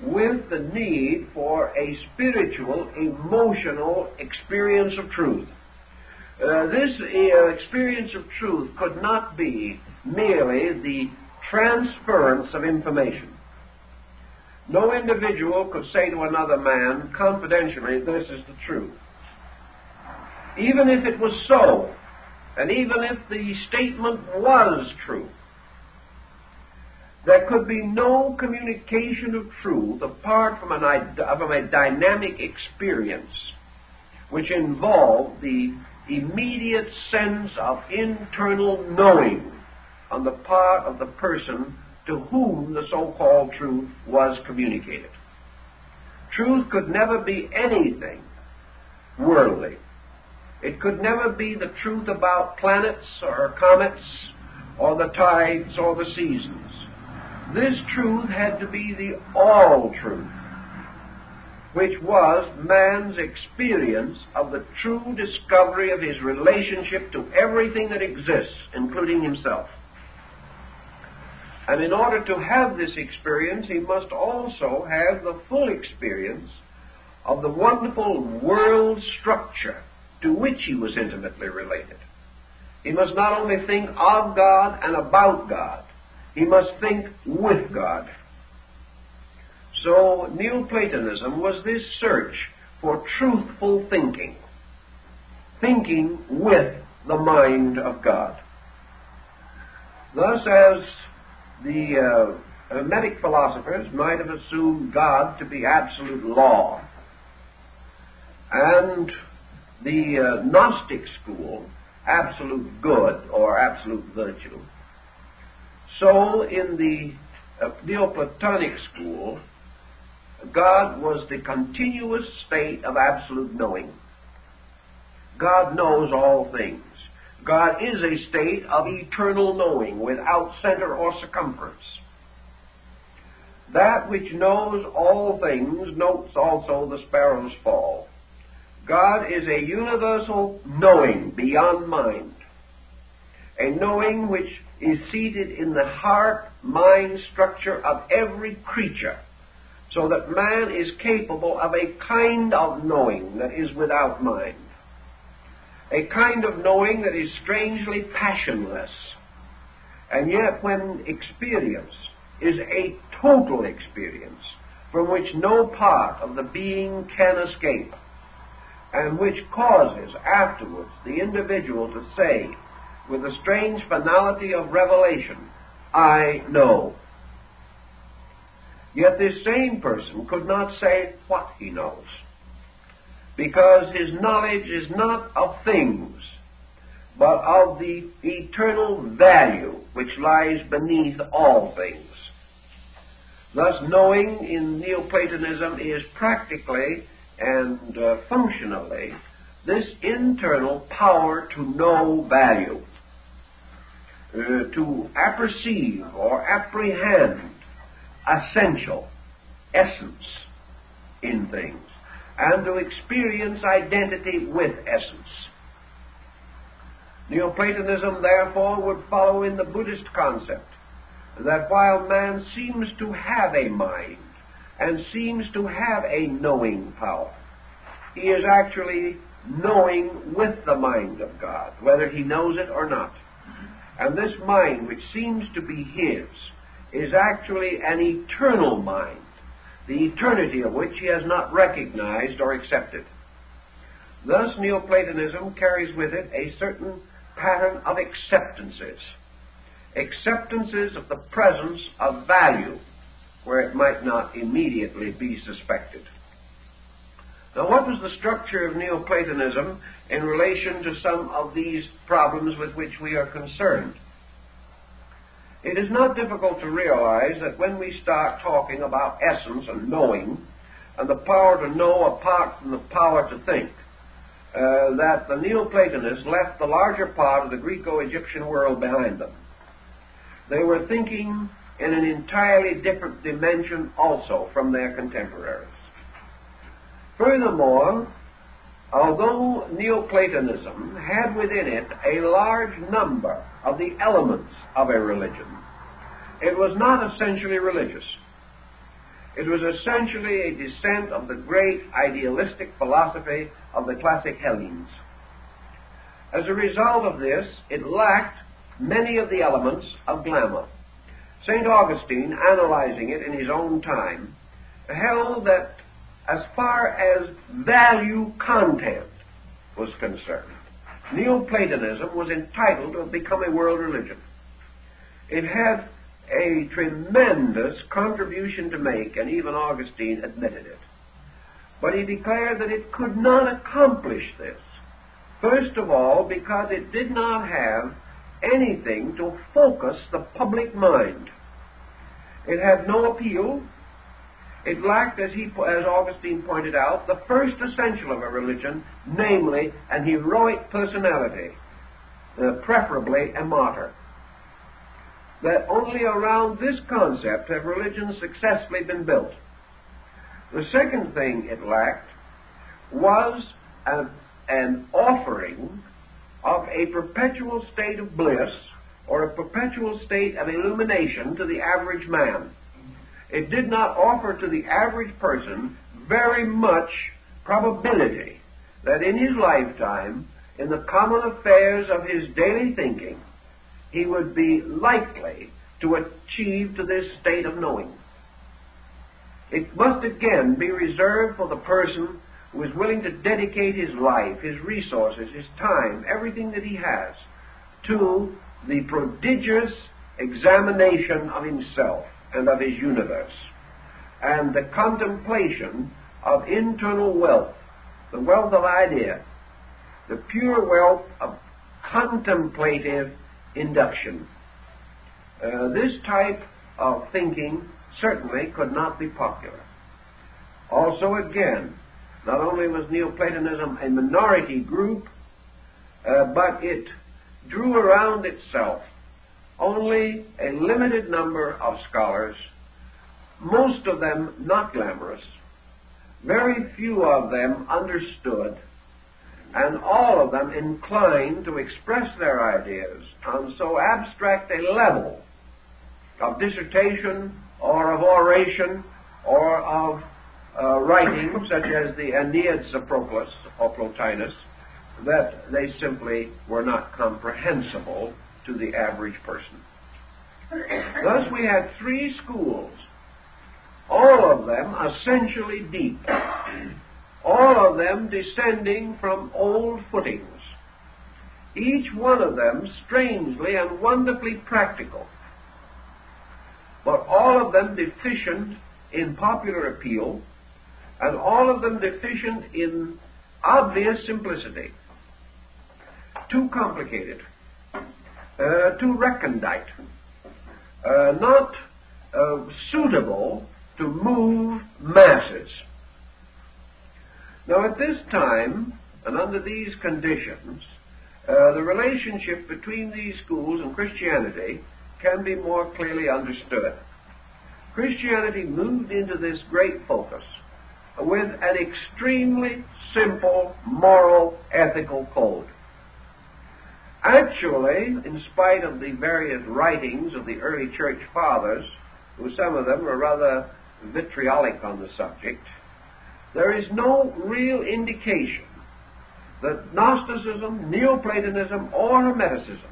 with the need for a spiritual, emotional experience of truth. Uh, this uh, experience of truth could not be merely the transference of information. No individual could say to another man confidentially, This is the truth. Even if it was so, and even if the statement was true, there could be no communication of truth apart from, an, from a dynamic experience which involved the immediate sense of internal knowing on the part of the person to whom the so-called truth was communicated. Truth could never be anything worldly. It could never be the truth about planets or comets or the tides or the seasons. This truth had to be the all truth, which was man's experience of the true discovery of his relationship to everything that exists, including himself. And in order to have this experience, he must also have the full experience of the wonderful world structure to which he was intimately related. He must not only think of God and about God, he must think with God. So, Neoplatonism was this search for truthful thinking, thinking with the mind of God. Thus, as the uh, Hermetic philosophers might have assumed God to be absolute law, and the uh, Gnostic school, absolute good or absolute virtue. So in the uh, Neoplatonic school, God was the continuous state of absolute knowing. God knows all things. God is a state of eternal knowing without center or circumference. That which knows all things notes also the sparrow's fall. God is a universal knowing beyond mind, a knowing which is seated in the heart mind structure of every creature, so that man is capable of a kind of knowing that is without mind, a kind of knowing that is strangely passionless, and yet when experience is a total experience from which no part of the being can escape and which causes afterwards the individual to say, with a strange finality of revelation, I know. Yet this same person could not say what he knows, because his knowledge is not of things, but of the eternal value which lies beneath all things. Thus, knowing in Neoplatonism is practically and uh, functionally this internal power to know value, uh, to apperceive or apprehend essential essence in things, and to experience identity with essence. Neoplatonism, therefore, would follow in the Buddhist concept that while man seems to have a mind, and seems to have a knowing power. He is actually knowing with the mind of God, whether he knows it or not. And this mind, which seems to be his, is actually an eternal mind, the eternity of which he has not recognized or accepted. Thus, Neoplatonism carries with it a certain pattern of acceptances. Acceptances of the presence of value where it might not immediately be suspected. Now, what was the structure of Neoplatonism in relation to some of these problems with which we are concerned? It is not difficult to realize that when we start talking about essence and knowing, and the power to know apart from the power to think, uh, that the Neoplatonists left the larger part of the Greco-Egyptian world behind them. They were thinking in an entirely different dimension also from their contemporaries. Furthermore, although Neoplatonism had within it a large number of the elements of a religion, it was not essentially religious. It was essentially a descent of the great idealistic philosophy of the classic Hellenes. As a result of this, it lacked many of the elements of glamour. St. Augustine, analyzing it in his own time, held that as far as value content was concerned, Neoplatonism was entitled to become a world religion. It had a tremendous contribution to make, and even Augustine admitted it. But he declared that it could not accomplish this. First of all, because it did not have anything to focus the public mind. It had no appeal. It lacked, as, he, as Augustine pointed out, the first essential of a religion, namely an heroic personality, uh, preferably a martyr. That only around this concept have religions successfully been built. The second thing it lacked was a, an offering of a perpetual state of bliss or a perpetual state of illumination to the average man. It did not offer to the average person very much probability that in his lifetime, in the common affairs of his daily thinking, he would be likely to achieve to this state of knowing. It must again be reserved for the person who is willing to dedicate his life, his resources, his time, everything that he has, to the prodigious examination of himself and of his universe, and the contemplation of internal wealth, the wealth of idea, the pure wealth of contemplative induction. Uh, this type of thinking certainly could not be popular. Also, again, not only was Neoplatonism a minority group, uh, but it drew around itself only a limited number of scholars, most of them not glamorous, very few of them understood, and all of them inclined to express their ideas on so abstract a level of dissertation or of oration or of uh, writing, [COUGHS] such as the Enneads of Proclus or Plotinus, that they simply were not comprehensible to the average person. Thus, we had three schools, all of them essentially deep, all of them descending from old footings, each one of them strangely and wonderfully practical, but all of them deficient in popular appeal, and all of them deficient in obvious simplicity. Too complicated, uh, too recondite, uh, not uh, suitable to move masses. Now, at this time, and under these conditions, uh, the relationship between these schools and Christianity can be more clearly understood. Christianity moved into this great focus with an extremely simple moral ethical code. Actually, in spite of the various writings of the early church fathers, who some of them were rather vitriolic on the subject, there is no real indication that Gnosticism, Neoplatonism, or Hermeticism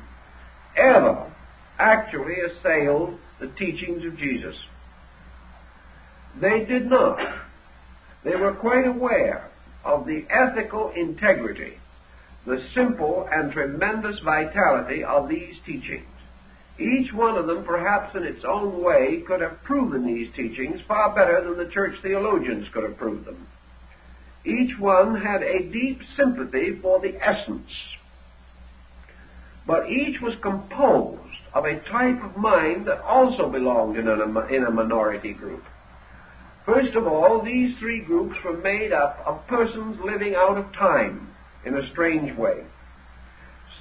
ever actually assailed the teachings of Jesus. They did not. They were quite aware of the ethical integrity, the simple and tremendous vitality of these teachings. Each one of them, perhaps in its own way, could have proven these teachings far better than the church theologians could have proved them. Each one had a deep sympathy for the essence, but each was composed of a type of mind that also belonged in a, in a minority group. First of all, these three groups were made up of persons living out of time in a strange way.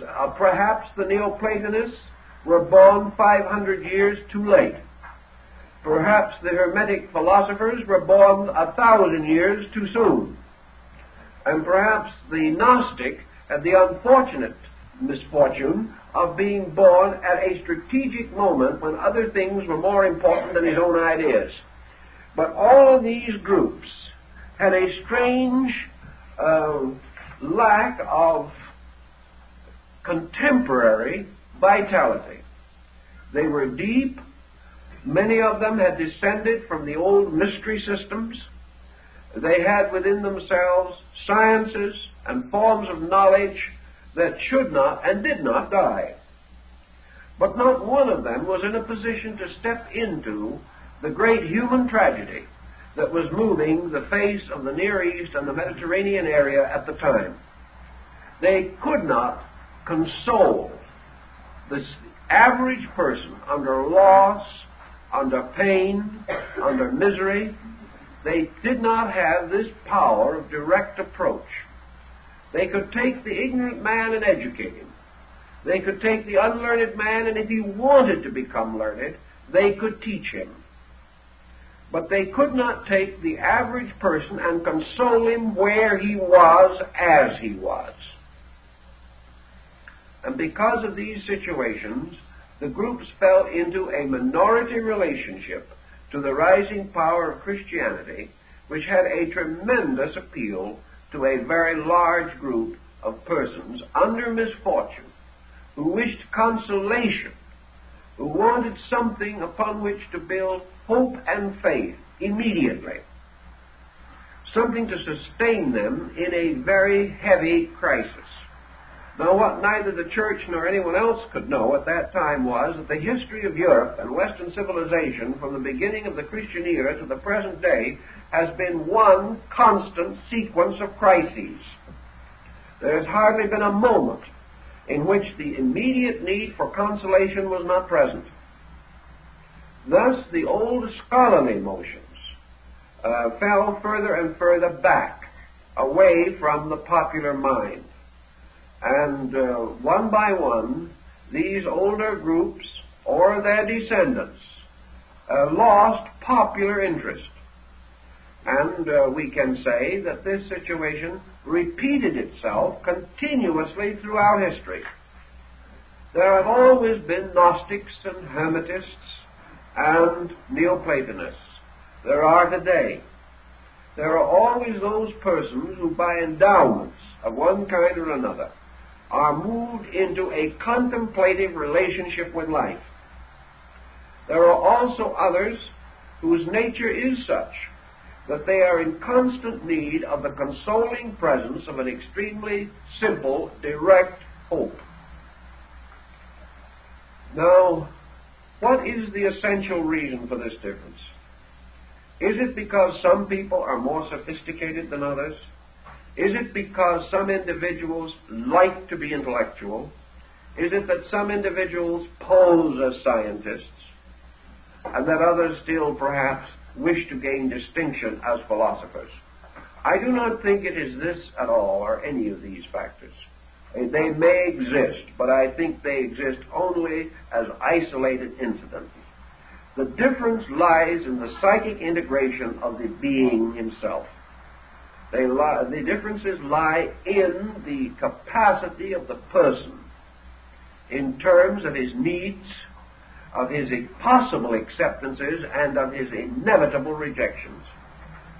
Uh, perhaps the Neoplatonists were born 500 years too late. Perhaps the Hermetic philosophers were born a thousand years too soon. And perhaps the Gnostic had the unfortunate misfortune of being born at a strategic moment when other things were more important than his own ideas. But all of these groups had a strange uh, lack of contemporary vitality. They were deep. Many of them had descended from the old mystery systems. They had within themselves sciences and forms of knowledge that should not and did not die. But not one of them was in a position to step into the great human tragedy that was moving the face of the Near East and the Mediterranean area at the time. They could not console the average person under loss, under pain, under misery. They did not have this power of direct approach. They could take the ignorant man and educate him. They could take the unlearned man, and if he wanted to become learned, they could teach him. But they could not take the average person and console him where he was as he was. And because of these situations, the groups fell into a minority relationship to the rising power of Christianity, which had a tremendous appeal to a very large group of persons under misfortune who wished consolation, who wanted something upon which to build hope and faith immediately, something to sustain them in a very heavy crisis. Now, what neither the church nor anyone else could know at that time was that the history of Europe and Western civilization from the beginning of the Christian era to the present day has been one constant sequence of crises. There has hardly been a moment in which the immediate need for consolation was not present. Thus, the old scholarly motions uh, fell further and further back, away from the popular mind. And uh, one by one, these older groups or their descendants uh, lost popular interest. And uh, we can say that this situation repeated itself continuously throughout history. There have always been Gnostics and Hermetists and Neoplatonists. There are today. There are always those persons who, by endowments of one kind or another, are moved into a contemplative relationship with life. There are also others whose nature is such that they are in constant need of the consoling presence of an extremely simple, direct hope. Now, what is the essential reason for this difference? Is it because some people are more sophisticated than others? Is it because some individuals like to be intellectual? Is it that some individuals pose as scientists and that others still perhaps wish to gain distinction as philosophers? I do not think it is this at all or any of these factors. They may exist, but I think they exist only as isolated incidents. The difference lies in the psychic integration of the being himself. Lie, the differences lie in the capacity of the person in terms of his needs, of his possible acceptances, and of his inevitable rejections.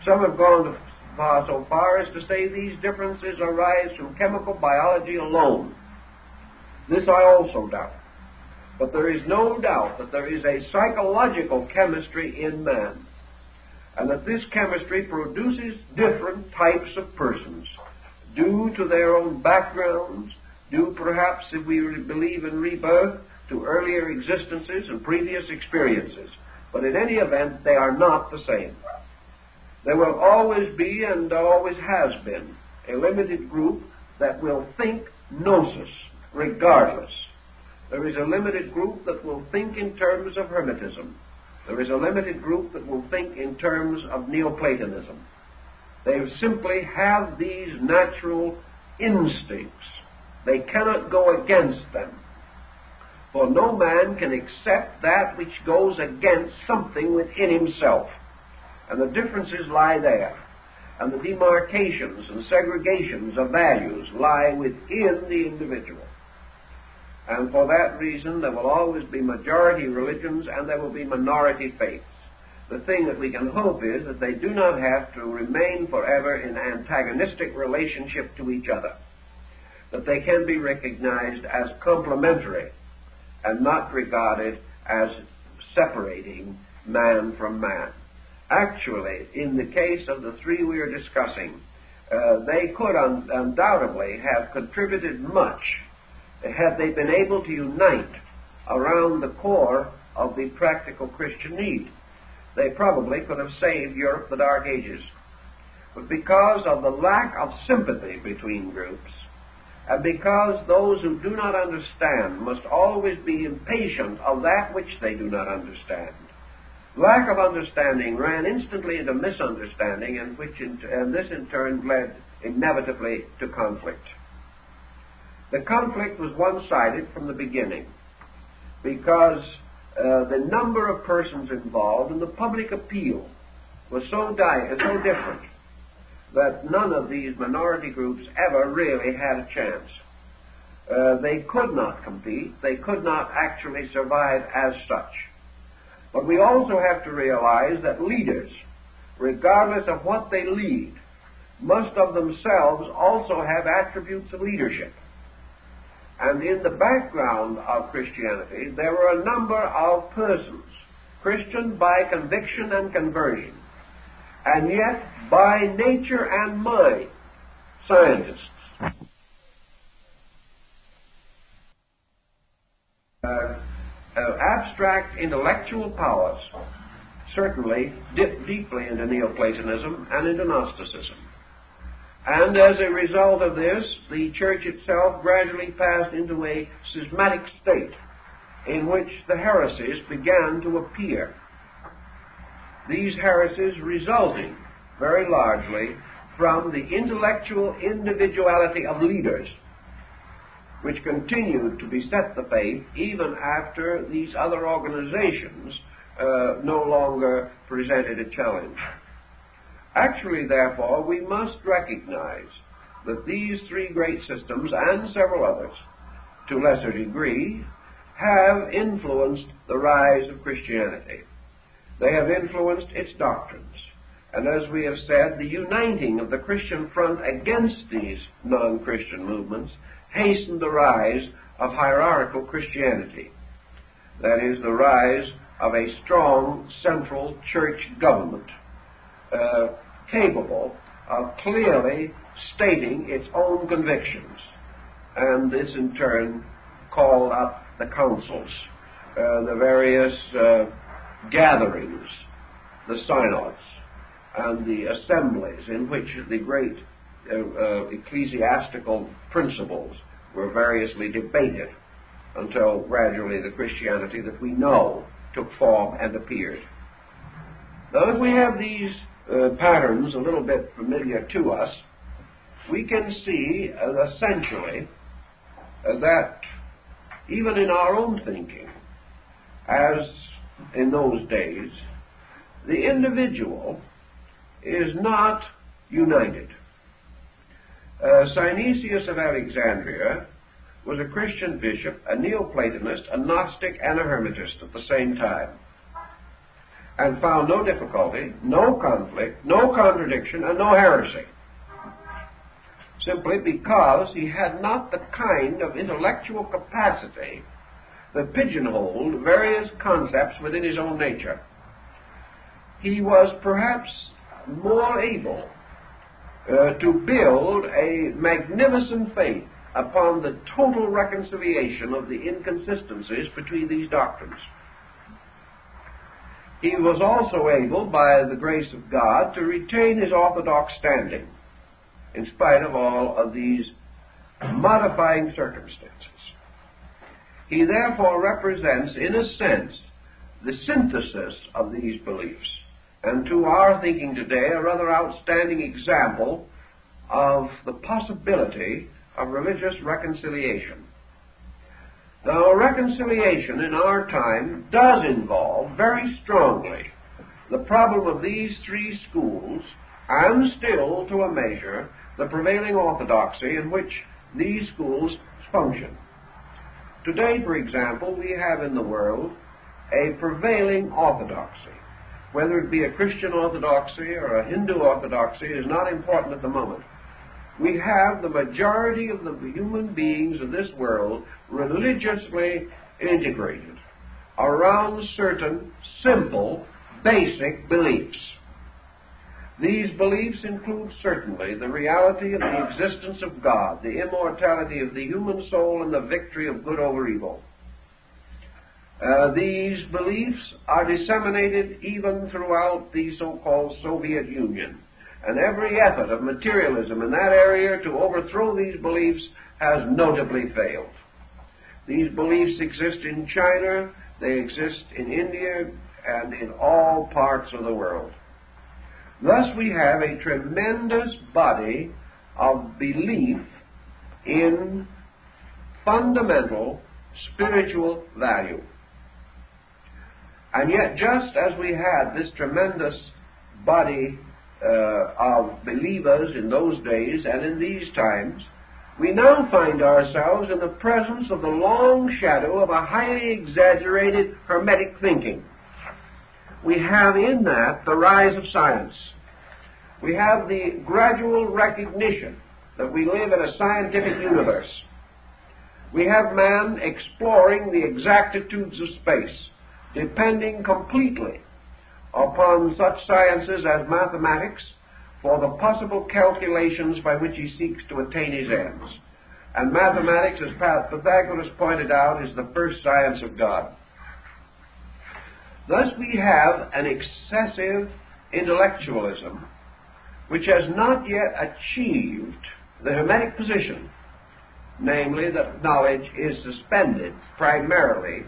Some have gone so far as to say these differences arise from chemical biology alone. This I also doubt. But there is no doubt that there is a psychological chemistry in man and that this chemistry produces different types of persons due to their own backgrounds, due perhaps, if we believe in rebirth, to earlier existences and previous experiences. But in any event, they are not the same. There will always be, and always has been, a limited group that will think gnosis, regardless. There is a limited group that will think in terms of Hermetism. There is a limited group that will think in terms of Neoplatonism. They simply have these natural instincts. They cannot go against them. For no man can accept that which goes against something within himself. And the differences lie there. And the demarcations and segregations of values lie within the individual. And for that reason, there will always be majority religions and there will be minority faiths. The thing that we can hope is that they do not have to remain forever in antagonistic relationship to each other. That they can be recognized as complementary and not regarded as separating man from man. Actually, in the case of the three we are discussing, uh, they could un- undoubtedly have contributed much had they been able to unite around the core of the practical Christian need. They probably could have saved Europe the Dark Ages. But because of the lack of sympathy between groups, and because those who do not understand must always be impatient of that which they do not understand, lack of understanding ran instantly into misunderstanding, and, which in, and this in turn led inevitably to conflict. The conflict was one sided from the beginning because uh, the number of persons involved and the public appeal was so, di- so different that none of these minority groups ever really had a chance. Uh, they could not compete. They could not actually survive as such. But we also have to realize that leaders, regardless of what they lead, must of themselves also have attributes of leadership. And in the background of Christianity, there were a number of persons, Christian by conviction and conversion, and yet by nature and mind, scientists. Uh, uh, abstract intellectual powers certainly dip deeply into Neoplatonism and into Gnosticism. And as a result of this, the church itself gradually passed into a schismatic state in which the heresies began to appear. These heresies resulting very largely from the intellectual individuality of leaders which continued to beset the faith even after these other organizations uh, no longer presented a challenge. Actually, therefore, we must recognize that these three great systems and several others, to lesser degree, have influenced the rise of Christianity. They have influenced its doctrines. And as we have said, the uniting of the Christian front against these non Christian movements hastened the rise of hierarchical Christianity. That is, the rise of a strong central church government uh, capable of clearly stating its own convictions. And this in turn called up the councils, uh, the various uh, gatherings, the synods, and the assemblies in which the great uh, uh, ecclesiastical principles were variously debated until gradually the Christianity that we know took form and appeared. Now, if we have these uh, patterns a little bit familiar to us, we can see uh, essentially uh, that even in our own thinking, as in those days, the individual is not united. Uh, Synesius of Alexandria was a Christian bishop, a Neoplatonist, a Gnostic, and a Hermetist at the same time, and found no difficulty, no conflict, no contradiction, and no heresy. Simply because he had not the kind of intellectual capacity that pigeonholed various concepts within his own nature. He was perhaps more able uh, to build a magnificent faith upon the total reconciliation of the inconsistencies between these doctrines. He was also able, by the grace of God, to retain his orthodox standing in spite of all of these modifying circumstances. He therefore represents, in a sense, the synthesis of these beliefs and to our thinking today, a rather outstanding example of the possibility of religious reconciliation. Now, reconciliation in our time does involve very strongly the problem of these three schools and still, to a measure, the prevailing orthodoxy in which these schools function. Today, for example, we have in the world a prevailing orthodoxy whether it be a Christian orthodoxy or a Hindu orthodoxy is not important at the moment. We have the majority of the human beings of this world religiously integrated around certain simple, basic beliefs. These beliefs include certainly the reality of the existence of God, the immortality of the human soul, and the victory of good over evil. Uh, these beliefs are disseminated even throughout the so-called Soviet Union. And every effort of materialism in that area to overthrow these beliefs has notably failed. These beliefs exist in China, they exist in India, and in all parts of the world. Thus, we have a tremendous body of belief in fundamental spiritual value. And yet, just as we had this tremendous body uh, of believers in those days and in these times, we now find ourselves in the presence of the long shadow of a highly exaggerated Hermetic thinking. We have in that the rise of science. We have the gradual recognition that we live in a scientific universe. We have man exploring the exactitudes of space depending completely upon such sciences as mathematics for the possible calculations by which he seeks to attain his ends. And mathematics, as Pythagoras pointed out, is the first science of God. Thus we have an excessive intellectualism which has not yet achieved the Hermetic position, namely that knowledge is suspended primarily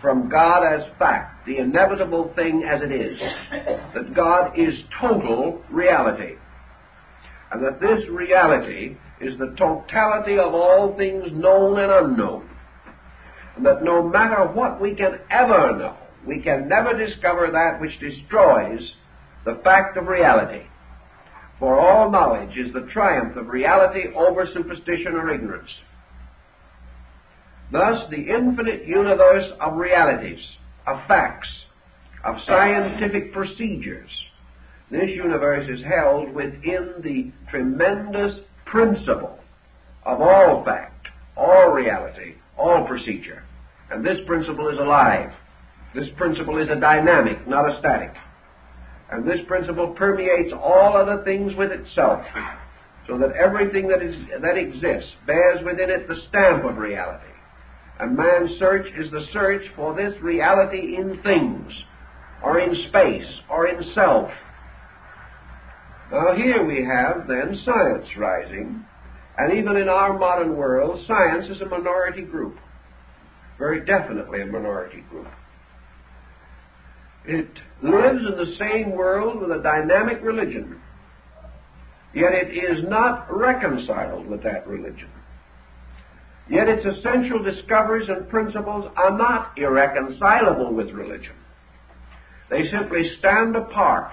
from God as fact, the inevitable thing as it is, that God is total reality, and that this reality is the totality of all things known and unknown. And that no matter what we can ever know, we can never discover that which destroys the fact of reality. For all knowledge is the triumph of reality over superstition or ignorance. Thus, the infinite universe of realities, of facts, of scientific procedures, this universe is held within the tremendous principle of all fact, all reality, all procedure. And this principle is alive. This principle is a dynamic, not a static. And this principle permeates all other things with itself, so that everything that, is, that exists bears within it the stamp of reality. And man's search is the search for this reality in things, or in space, or in self. Now here we have then science rising, and even in our modern world, science is a minority group. Very definitely a minority group. It lives in the same world with a dynamic religion, yet it is not reconciled with that religion. Yet its essential discoveries and principles are not irreconcilable with religion. They simply stand apart,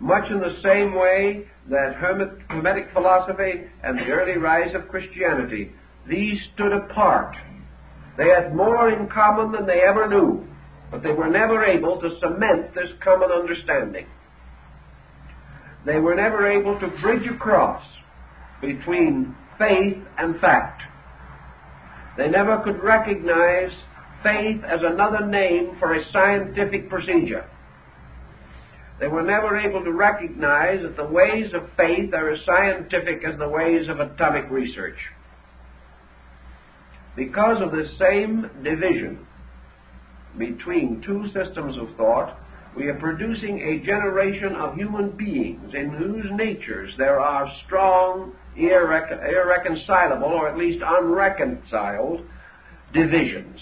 much in the same way that Hermetic philosophy and the early rise of Christianity, these stood apart. They had more in common than they ever knew. But they were never able to cement this common understanding. They were never able to bridge across between faith and fact. They never could recognize faith as another name for a scientific procedure. They were never able to recognize that the ways of faith are as scientific as the ways of atomic research. Because of this same division, between two systems of thought, we are producing a generation of human beings in whose natures there are strong, irrecon- irreconcilable, or at least unreconciled divisions.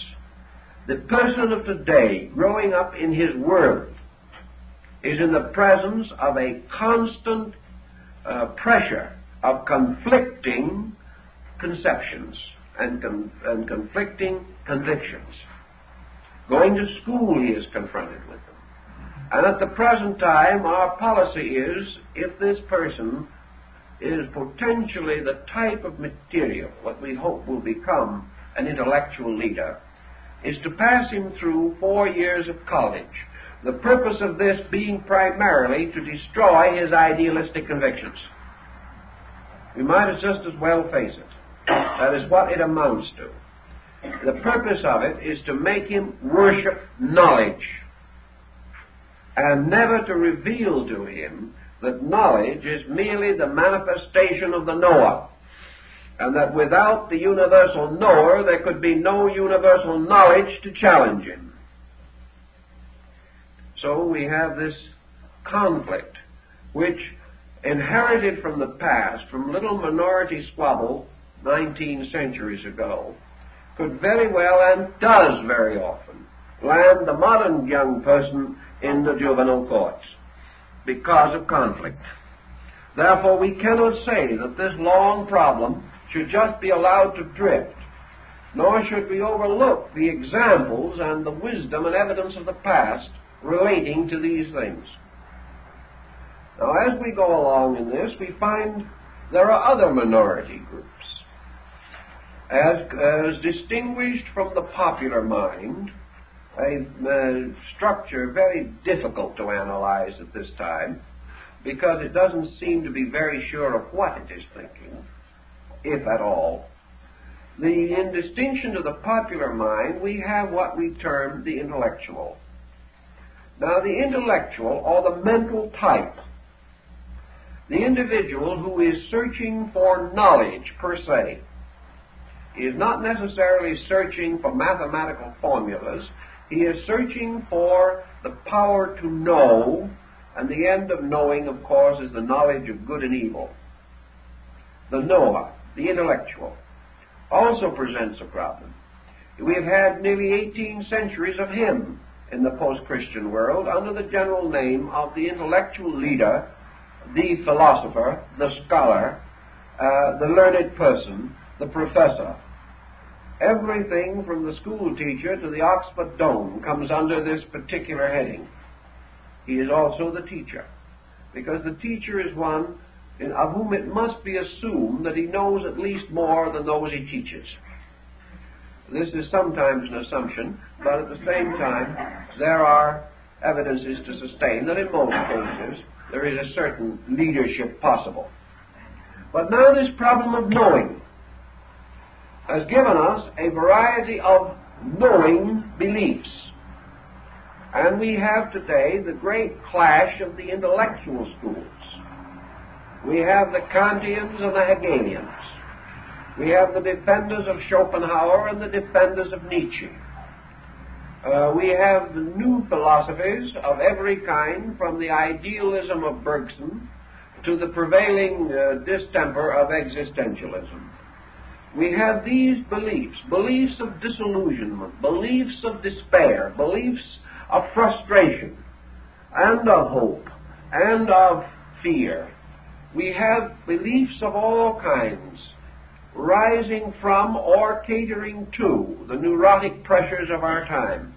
The person of today, growing up in his world, is in the presence of a constant uh, pressure of conflicting conceptions and, con- and conflicting convictions. Going to school, he is confronted with them. And at the present time, our policy is if this person is potentially the type of material, what we hope will become an intellectual leader, is to pass him through four years of college. The purpose of this being primarily to destroy his idealistic convictions. We might as just as well face it. That is what it amounts to. The purpose of it is to make him worship knowledge and never to reveal to him that knowledge is merely the manifestation of the knower, and that without the universal knower there could be no universal knowledge to challenge him. So we have this conflict, which inherited from the past, from little minority squabble 19 centuries ago, could very well and does very often land the modern young person in the juvenile courts because of conflict. Therefore, we cannot say that this long problem should just be allowed to drift, nor should we overlook the examples and the wisdom and evidence of the past relating to these things. Now, as we go along in this, we find there are other minority groups as, as distinguished from the popular mind, a, a structure very difficult to analyze at this time because it doesn't seem to be very sure of what it is thinking, if at all. The, in distinction to the popular mind, we have what we term the intellectual. Now, the intellectual, or the mental type, the individual who is searching for knowledge per se, is not necessarily searching for mathematical formulas. He is searching for the power to know, and the end of knowing, of course, is the knowledge of good and evil. The knower, the intellectual, also presents a problem. We have had nearly 18 centuries of him in the post-Christian world under the general name of the intellectual leader, the philosopher, the scholar, uh, the learned person, the professor. Everything from the school teacher to the Oxford don comes under this particular heading. He is also the teacher, because the teacher is one of whom it must be assumed that he knows at least more than those he teaches. This is sometimes an assumption, but at the same time, there are evidences to sustain that in most cases there is a certain leadership possible. But now this problem of knowing has given us a variety of knowing beliefs. And we have today the great clash of the intellectual schools. We have the Kantians and the Hegelians. We have the defenders of Schopenhauer and the defenders of Nietzsche. Uh, we have the new philosophies of every kind, from the idealism of Bergson to the prevailing uh, distemper of existentialism. We have these beliefs, beliefs of disillusionment, beliefs of despair, beliefs of frustration, and of hope, and of fear. We have beliefs of all kinds rising from or catering to the neurotic pressures of our time.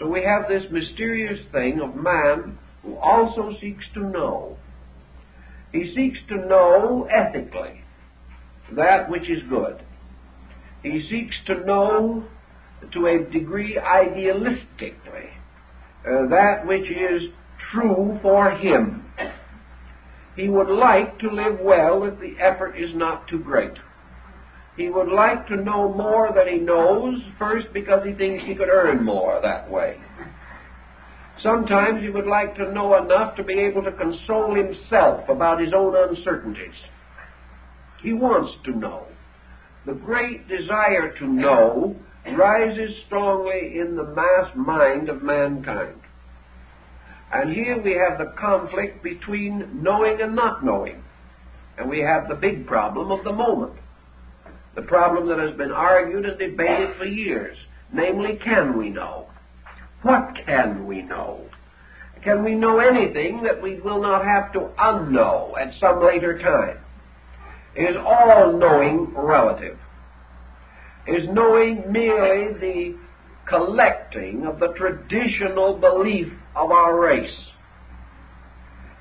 So we have this mysterious thing of man who also seeks to know. He seeks to know ethically that which is good. He seeks to know to a degree idealistically uh, that which is true for him. He would like to live well if the effort is not too great. He would like to know more than he knows, first because he thinks he could earn more that way. Sometimes he would like to know enough to be able to console himself about his own uncertainties. He wants to know. The great desire to know rises strongly in the mass mind of mankind. And here we have the conflict between knowing and not knowing. And we have the big problem of the moment. The problem that has been argued and debated for years. Namely, can we know? What can we know? Can we know anything that we will not have to unknow at some later time? Is all knowing relative? Is knowing merely the collecting of the traditional belief of our race?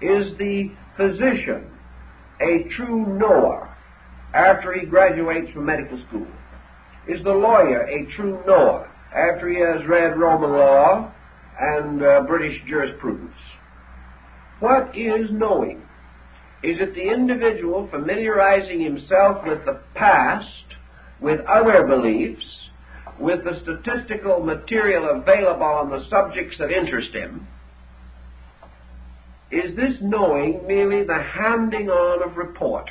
Is the physician a true knower after he graduates from medical school? Is the lawyer a true knower after he has read Roman law and uh, British jurisprudence? What is knowing? Is it the individual familiarizing himself with the past, with other beliefs, with the statistical material available on the subjects that interest him? Is this knowing merely the handing on of report?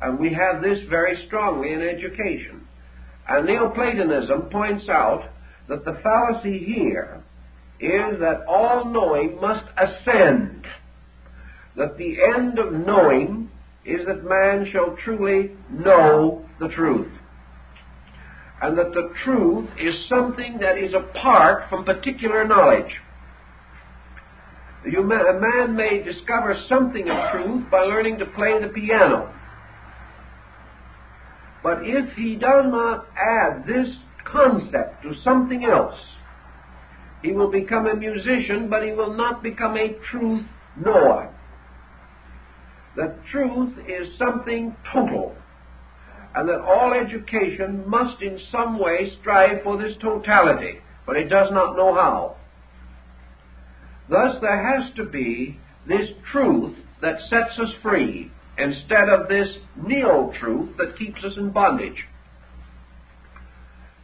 And we have this very strongly in education. And Neoplatonism points out that the fallacy here is that all knowing must ascend. That the end of knowing is that man shall truly know the truth and that the truth is something that is apart from particular knowledge. You, a man may discover something of truth by learning to play the piano. But if he does not add this concept to something else, he will become a musician, but he will not become a truth knower. The truth is something total and that all education must in some way strive for this totality, but it does not know how. Thus, there has to be this truth that sets us free instead of this neo truth that keeps us in bondage.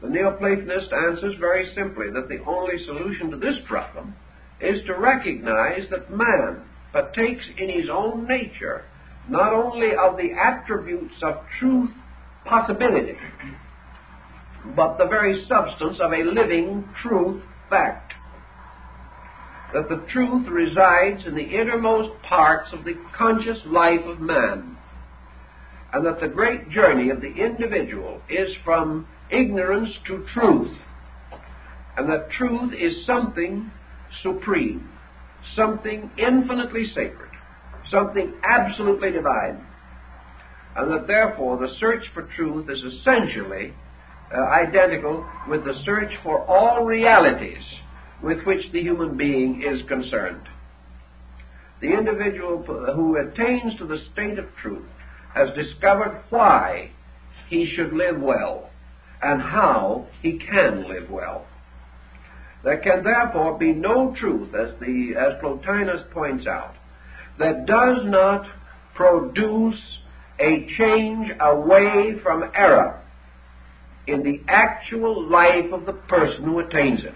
The Neoplatonist answers very simply that the only solution to this problem is to recognize that man partakes in his own nature not only of the attributes of truth possibility, but the very substance of a living truth fact. That the truth resides in the innermost parts of the conscious life of man, and that the great journey of the individual is from ignorance to truth, and that truth is something supreme, something infinitely sacred, something absolutely divine and that therefore the search for truth is essentially uh, identical with the search for all realities with which the human being is concerned. The individual who attains to the state of truth has discovered why he should live well and how he can live well. There can therefore be no truth, as, the, as Plotinus points out, that does not produce a change away from error in the actual life of the person who attains it.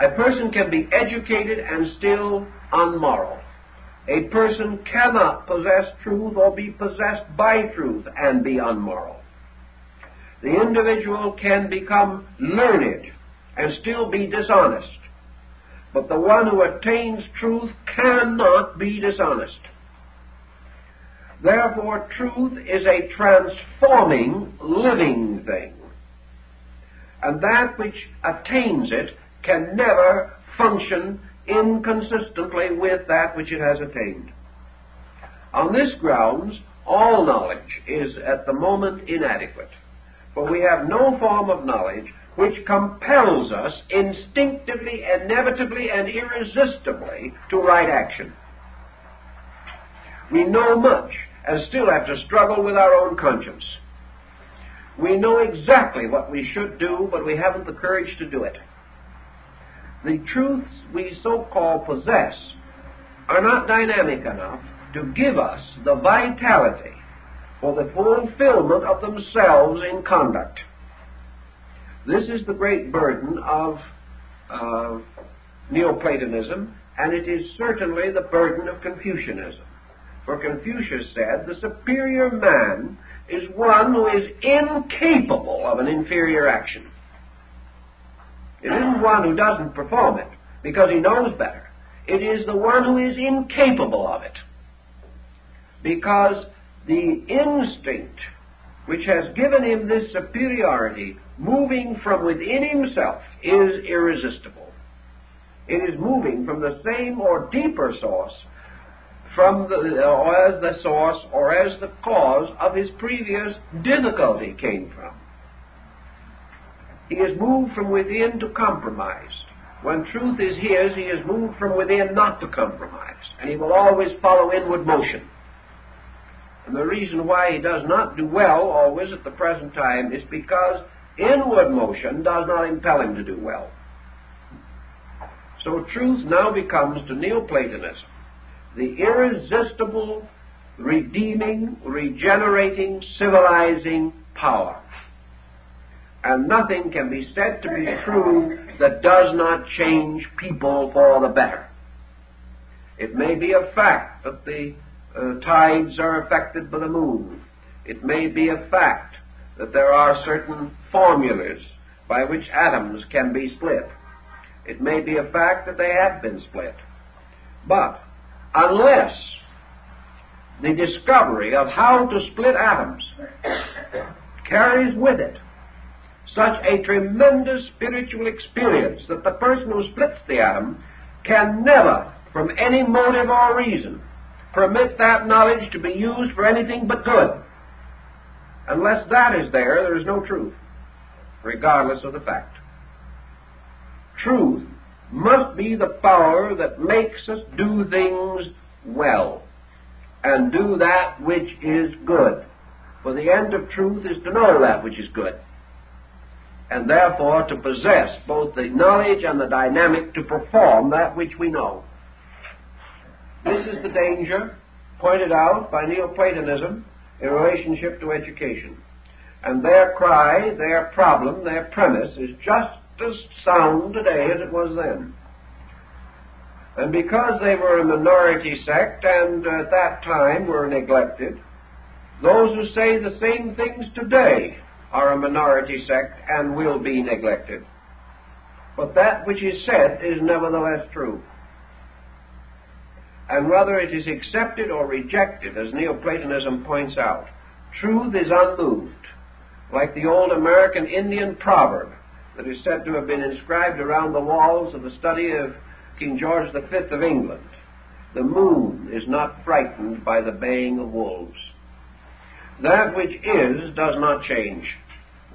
A person can be educated and still unmoral. A person cannot possess truth or be possessed by truth and be unmoral. The individual can become learned and still be dishonest. But the one who attains truth cannot be dishonest. Therefore, truth is a transforming, living thing. And that which attains it can never function inconsistently with that which it has attained. On this grounds, all knowledge is at the moment inadequate, for we have no form of knowledge which compels us instinctively, inevitably, and irresistibly to right action. We know much and still have to struggle with our own conscience. We know exactly what we should do, but we haven't the courage to do it the truths we so call possess are not dynamic enough to give us the vitality for the fulfillment of themselves in conduct. This is the great burden of uh, Neoplatonism, and it is certainly the burden of Confucianism. For Confucius said, the superior man is one who is incapable of an inferior action. It isn't one who doesn't perform it because he knows better. It is the one who is incapable of it. Because the instinct which has given him this superiority moving from within himself is irresistible. It is moving from the same or deeper source from the, or as the source or as the cause of his previous difficulty came from. He is moved from within to compromise. When truth is his, he is moved from within not to compromise. And he will always follow inward motion. And the reason why he does not do well always at the present time is because inward motion does not impel him to do well. So truth now becomes to Neoplatonism the irresistible, redeeming, regenerating, civilizing power and nothing can be said to be true that does not change people for the better. It may be a fact that the uh, tides are affected by the moon. It may be a fact that there are certain formulas by which atoms can be split. It may be a fact that they have been split. But unless the discovery of how to split atoms carries with it such a tremendous spiritual experience that the person who splits the atom can never, from any motive or reason, permit that knowledge to be used for anything but good. Unless that is there, there is no truth, regardless of the fact. Truth must be the power that makes us do things well and do that which is good. For the end of truth is to know that which is good and therefore to possess both the knowledge and the dynamic to perform that which we know. This is the danger pointed out by Neoplatonism in relationship to education. And their cry, their problem, their premise is just as sound today as it was then. And because they were a minority sect and at that time were neglected, those who say the same things today are a minority sect and will be neglected. But that which is said is nevertheless true. And whether it is accepted or rejected, as Neoplatonism points out, truth is unmoved, like the old American Indian proverb that is said to have been inscribed around the walls of the study of King George V of England. The moon is not frightened by the baying of wolves. That which is does not change,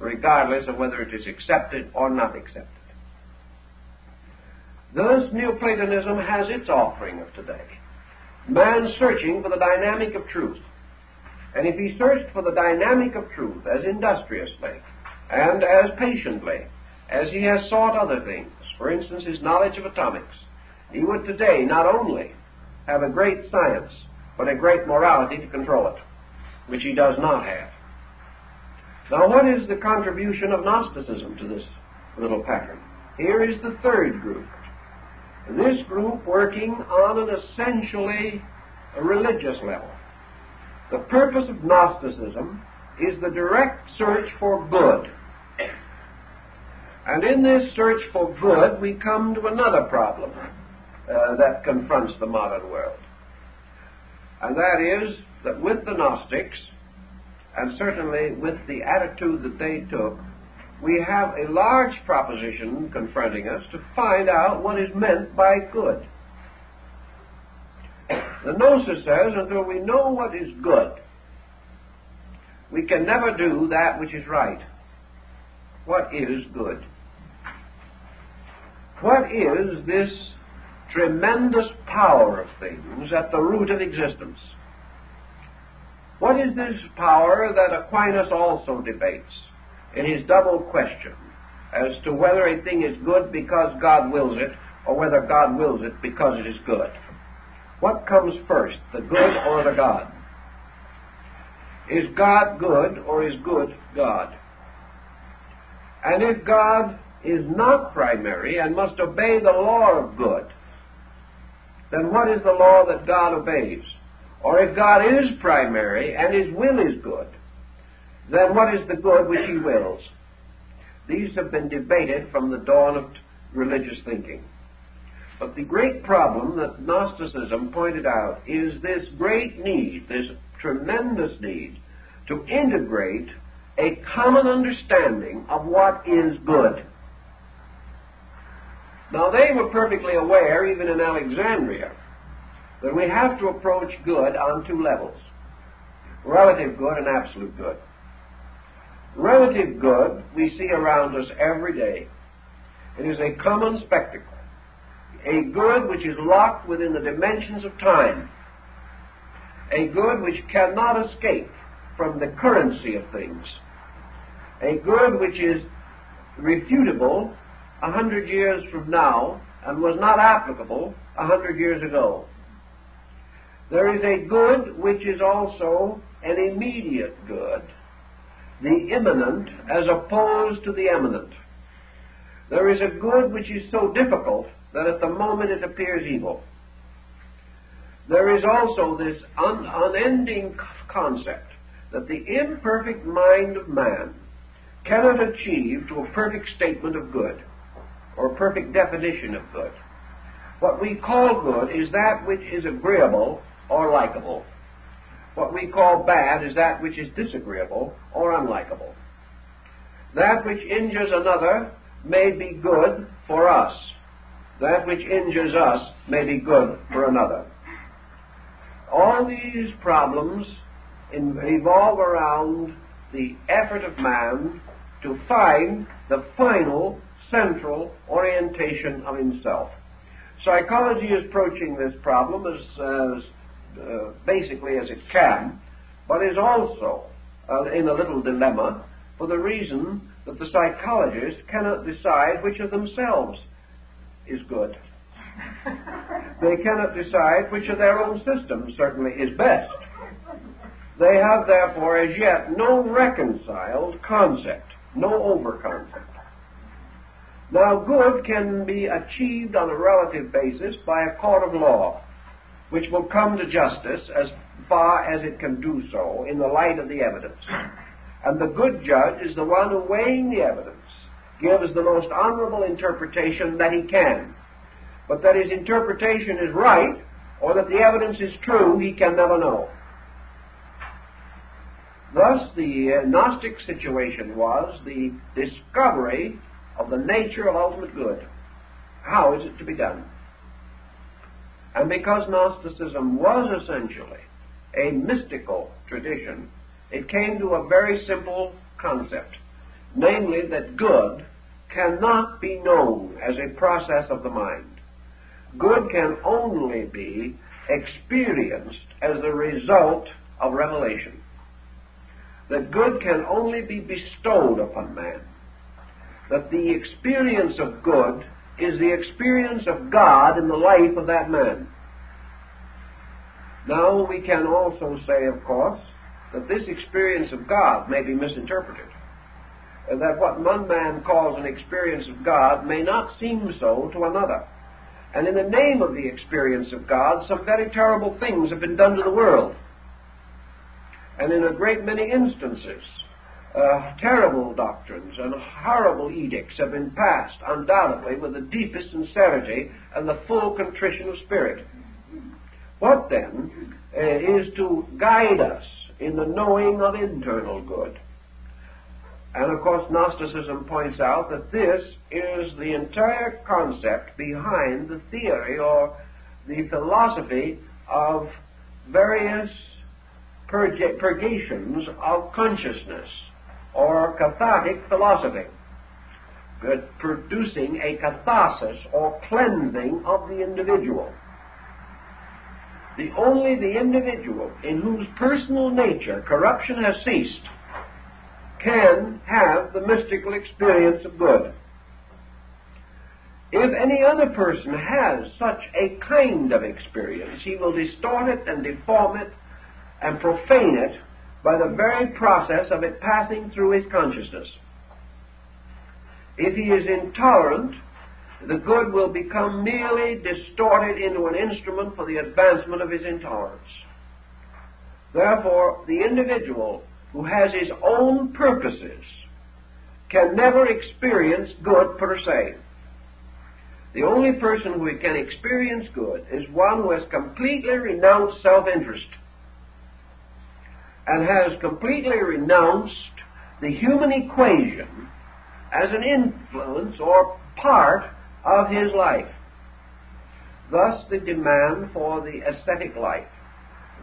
regardless of whether it is accepted or not accepted. Thus, Neoplatonism has its offering of today. Man searching for the dynamic of truth. And if he searched for the dynamic of truth as industriously and as patiently as he has sought other things, for instance, his knowledge of atomics, he would today not only have a great science, but a great morality to control it, which he does not have. Now, what is the contribution of Gnosticism to this little pattern? Here is the third group. This group working on an essentially religious level. The purpose of Gnosticism is the direct search for good. And in this search for good, we come to another problem uh, that confronts the modern world. And that is that with the Gnostics, and certainly with the attitude that they took, we have a large proposition confronting us to find out what is meant by good. The Gnosis says until we know what is good, we can never do that which is right. What is good? What is this tremendous power of things at the root of existence? What is this power that Aquinas also debates in his double question as to whether a thing is good because God wills it or whether God wills it because it is good? What comes first, the good or the God? Is God good or is good God? And if God is not primary and must obey the law of good, then what is the law that God obeys? Or if God is primary and his will is good, then what is the good which he wills? These have been debated from the dawn of religious thinking. But the great problem that Gnosticism pointed out is this great need, this tremendous need, to integrate a common understanding of what is good. Now, they were perfectly aware, even in Alexandria, that we have to approach good on two levels relative good and absolute good. Relative good we see around us every day. It is a common spectacle. A good which is locked within the dimensions of time. A good which cannot escape from the currency of things. A good which is refutable a hundred years from now and was not applicable a hundred years ago. There is a good which is also an immediate good, the imminent as opposed to the eminent. There is a good which is so difficult that at the moment it appears evil. There is also this un- unending concept that the imperfect mind of man cannot achieve to a perfect statement of good or perfect definition of good. What we call good is that which is agreeable or likable. What we call bad is that which is disagreeable or unlikable. That which injures another may be good for us. That which injures us may be good for another. All these problems evolve around the effort of man to find the final central orientation of himself. Psychology is approaching this problem as, as uh, basically as it can, but is also uh, in a little dilemma for the reason that the psychologists cannot decide which of themselves is good. they cannot decide which of their own systems certainly is best. They have therefore as yet no reconciled concept, no over concept. Now, good can be achieved on a relative basis by a court of law, which will come to justice as far as it can do so in the light of the evidence. And the good judge is the one who, weighing the evidence, gives the most honorable interpretation that he can. But that his interpretation is right, or that the evidence is true, he can never know. Thus, the uh, Gnostic situation was the discovery of the nature of ultimate good. How is it to be done? And because Gnosticism was essentially a mystical tradition, it came to a very simple concept, namely that good cannot be known as a process of the mind. Good can only be experienced as the result of revelation. That good can only be bestowed upon man. That the experience of good is the experience of God in the life of that man. Now, we can also say, of course, that this experience of God may be misinterpreted. That what one man calls an experience of God may not seem so to another. And in the name of the experience of God, some very terrible things have been done to the world. And in a great many instances, uh, terrible doctrines and horrible edicts have been passed, undoubtedly, with the deepest sincerity and the full contrition of spirit. What then uh, is to guide us in the knowing of internal good? And of course, Gnosticism points out that this is the entire concept behind the theory or the philosophy of various purga- purgations of consciousness or cathartic philosophy, producing a catharsis or cleansing of the individual. The only the individual in whose personal nature corruption has ceased can have the mystical experience of good. If any other person has such a kind of experience, he will distort it and deform it and profane it by the very process of it passing through his consciousness. If he is intolerant, the good will become merely distorted into an instrument for the advancement of his intolerance. Therefore, the individual who has his own purposes can never experience good per se. The only person who can experience good is one who has completely renounced self interest and has completely renounced the human equation as an influence or part of his life. Thus, the demand for the ascetic life,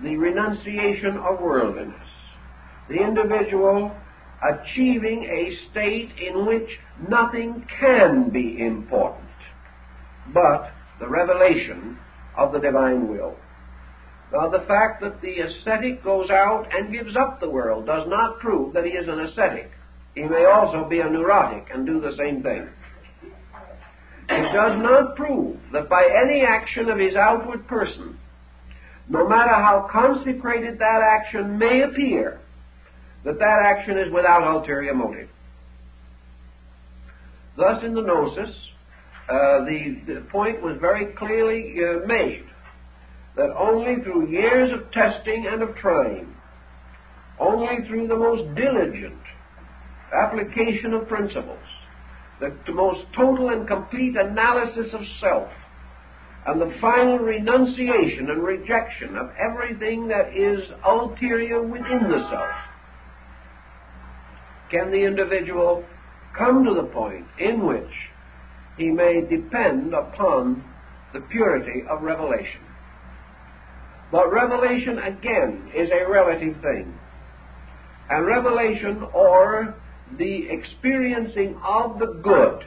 the renunciation of worldliness, the individual achieving a state in which nothing can be important but the revelation of the divine will. Now, the fact that the ascetic goes out and gives up the world does not prove that he is an ascetic. He may also be a neurotic and do the same thing. It does not prove that by any action of his outward person, no matter how consecrated that action may appear, that that action is without ulterior motive. Thus, in the Gnosis, uh, the, the, point was very clearly uh, made that only through years of testing and of trying, only through the most diligent application of principles, the, the most total and complete analysis of self, and the final renunciation and rejection of everything that is ulterior within the self, can the individual come to the point in which he may depend upon the purity of revelation. But revelation, again, is a relative thing. And revelation, or the experiencing of the good,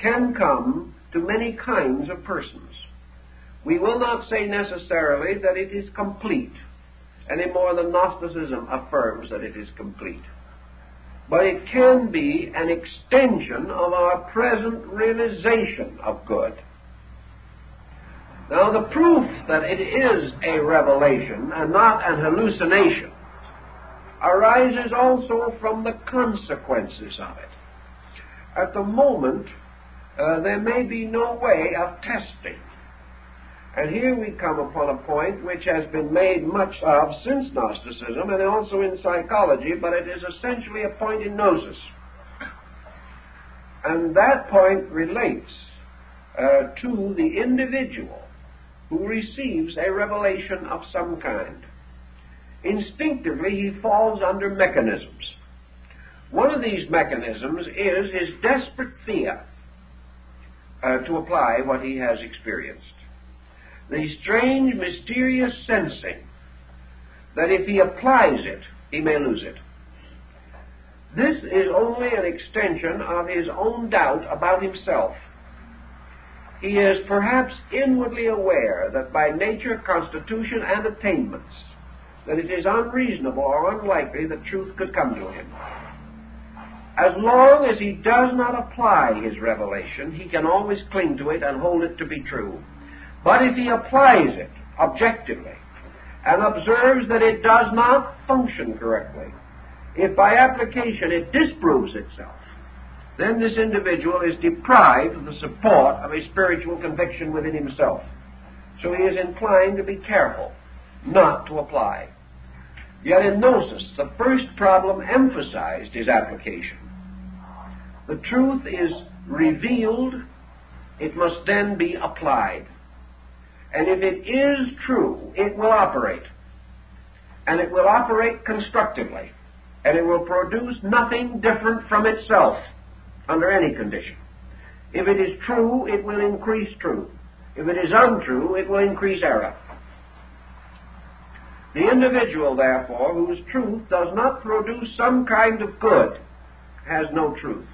can come to many kinds of persons. We will not say necessarily that it is complete, any more than Gnosticism affirms that it is complete but it can be an extension of our present realization of good. Now, the proof that it is a revelation and not an hallucination arises also from the consequences of it. At the moment, uh, there may be no way of testing and here we come upon a point which has been made much of since Gnosticism and also in psychology, but it is essentially a point in gnosis. And that point relates uh, to the individual who receives a revelation of some kind. Instinctively, he falls under mechanisms. One of these mechanisms is his desperate fear uh, to apply what he has experienced the strange, mysterious sensing that if he applies it, he may lose it. This is only an extension of his own doubt about himself. He is perhaps inwardly aware that by nature, constitution, and attainments, that it is unreasonable or unlikely that truth could come to him. As long as he does not apply his revelation, he can always cling to it and hold it to be true. But if he applies it objectively and observes that it does not function correctly, if by application it disproves itself, then this individual is deprived of the support of a spiritual conviction within himself. So he is inclined to be careful not to apply. Yet in Gnosis, the first problem emphasized is application. The truth is revealed, it must then be applied. And if it is true, it will operate. And it will operate constructively. And it will produce nothing different from itself under any condition. If it is true, it will increase truth. If it is untrue, it will increase error. The individual, therefore, whose truth does not produce some kind of good, has no truth.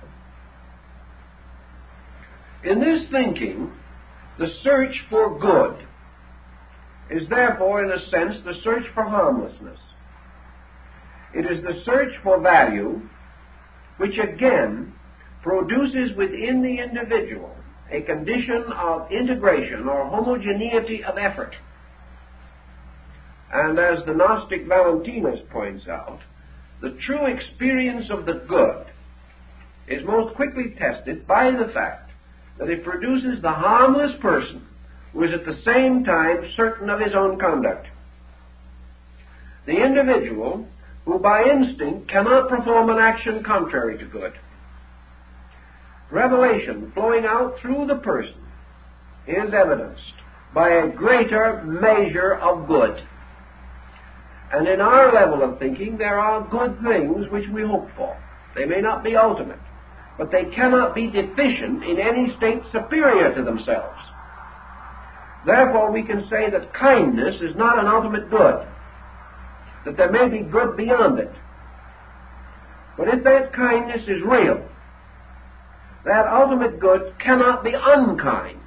In this thinking, the search for good is therefore, in a sense, the search for harmlessness. It is the search for value, which again produces within the individual a condition of integration or homogeneity of effort. And as the Gnostic Valentinus points out, the true experience of the good is most quickly tested by the fact that it produces the harmless person who is at the same time certain of his own conduct. The individual who by instinct cannot perform an action contrary to good revelation flowing out through the person is evidenced by a greater measure of good. And in our level of thinking, there are good things which we hope for. They may not be ultimate, but they cannot be deficient in any state superior to themselves. Therefore, we can say that kindness is not an ultimate good, that there may be good beyond it. But if that kindness is real, that ultimate good cannot be unkind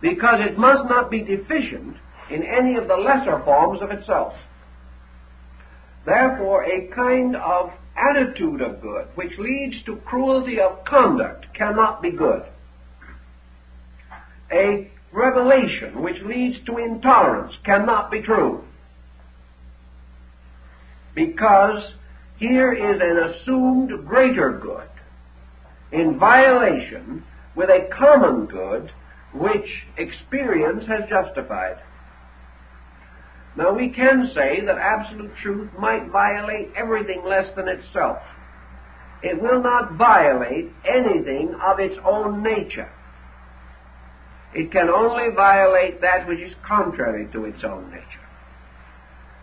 because it must not be deficient in any of the lesser forms of itself. Therefore, a kind of attitude of good which leads to cruelty of conduct cannot be good. A revelation which leads to intolerance cannot be true. Because here is an assumed greater good in violation with a common good which experience has justified. Now we can say that absolute truth might violate everything less than itself. It will not violate anything of its own nature. It can only violate that which is contrary to its own nature.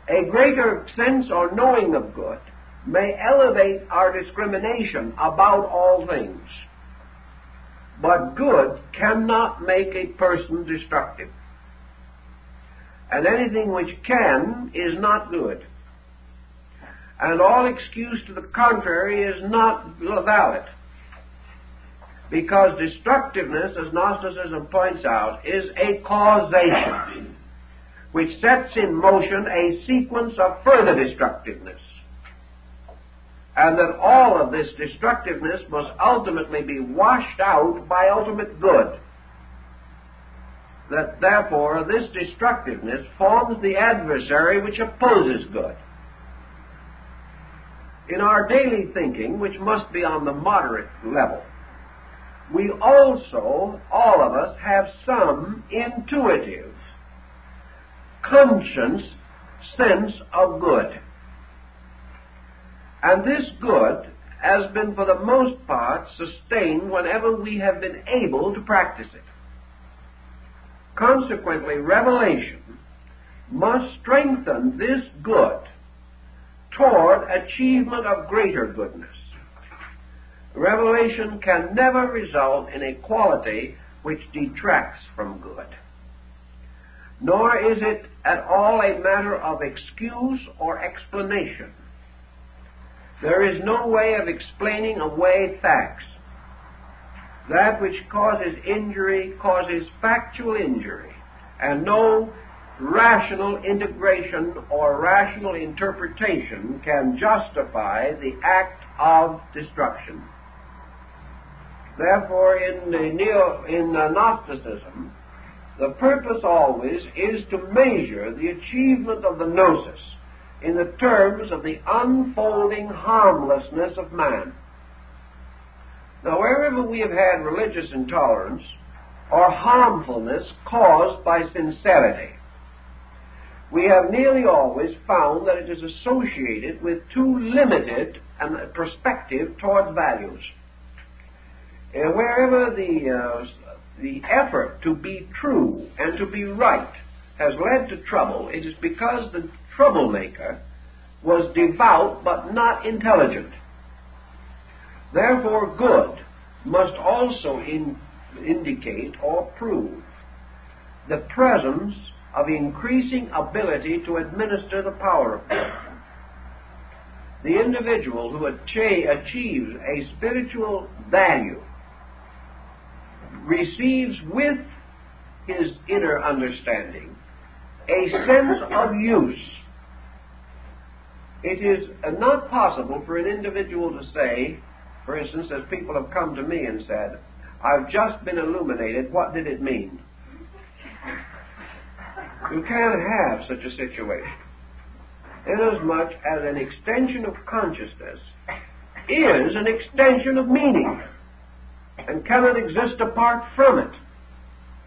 A greater sense or knowing of good may elevate our discrimination about all things. But good cannot make a person destructive. And anything which can is not good. And all excuse to the contrary is not valid. Because destructiveness, as Gnosticism points out, is a causation which sets in motion a sequence of further destructiveness and that all of this destructiveness must ultimately be washed out by ultimate good. That therefore this destructiveness forms the adversary which opposes good. In our daily thinking, which must be on the moderate level, we also, all of us, have some intuitive, conscience sense of good. And this good has been for the most part sustained whenever we have been able to practice it. Consequently, revelation must strengthen this good toward achievement of greater goodness. Revelation can never result in a quality which detracts from good. nor is it at all a matter of excuse or explanation. There is no way of explaining away facts. That which causes injury causes factual injury, and no rational integration or rational interpretation can justify the act of destruction. Therefore, in the neo, in the Gnosticism, the purpose always is to measure the achievement of the gnosis in the terms of the unfolding harmlessness of man. Now, wherever we have had religious intolerance or harmfulness caused by sincerity, we have nearly always found that it is associated with too limited a perspective towards values. And wherever the, uh, the effort to be true and to be right has led to trouble, it is because the troublemaker was devout but not intelligent. Therefore, good must also in, indicate or prove the presence of increasing ability to administer the power of God. The individual who achieves a spiritual value receives with his inner understanding a sense of use it is not possible for an individual to say, for instance, as people have come to me and said, I've just been illuminated, what did it mean? You can't have such a situation. Inasmuch as an extension of consciousness is an extension of meaning and cannot exist apart from it.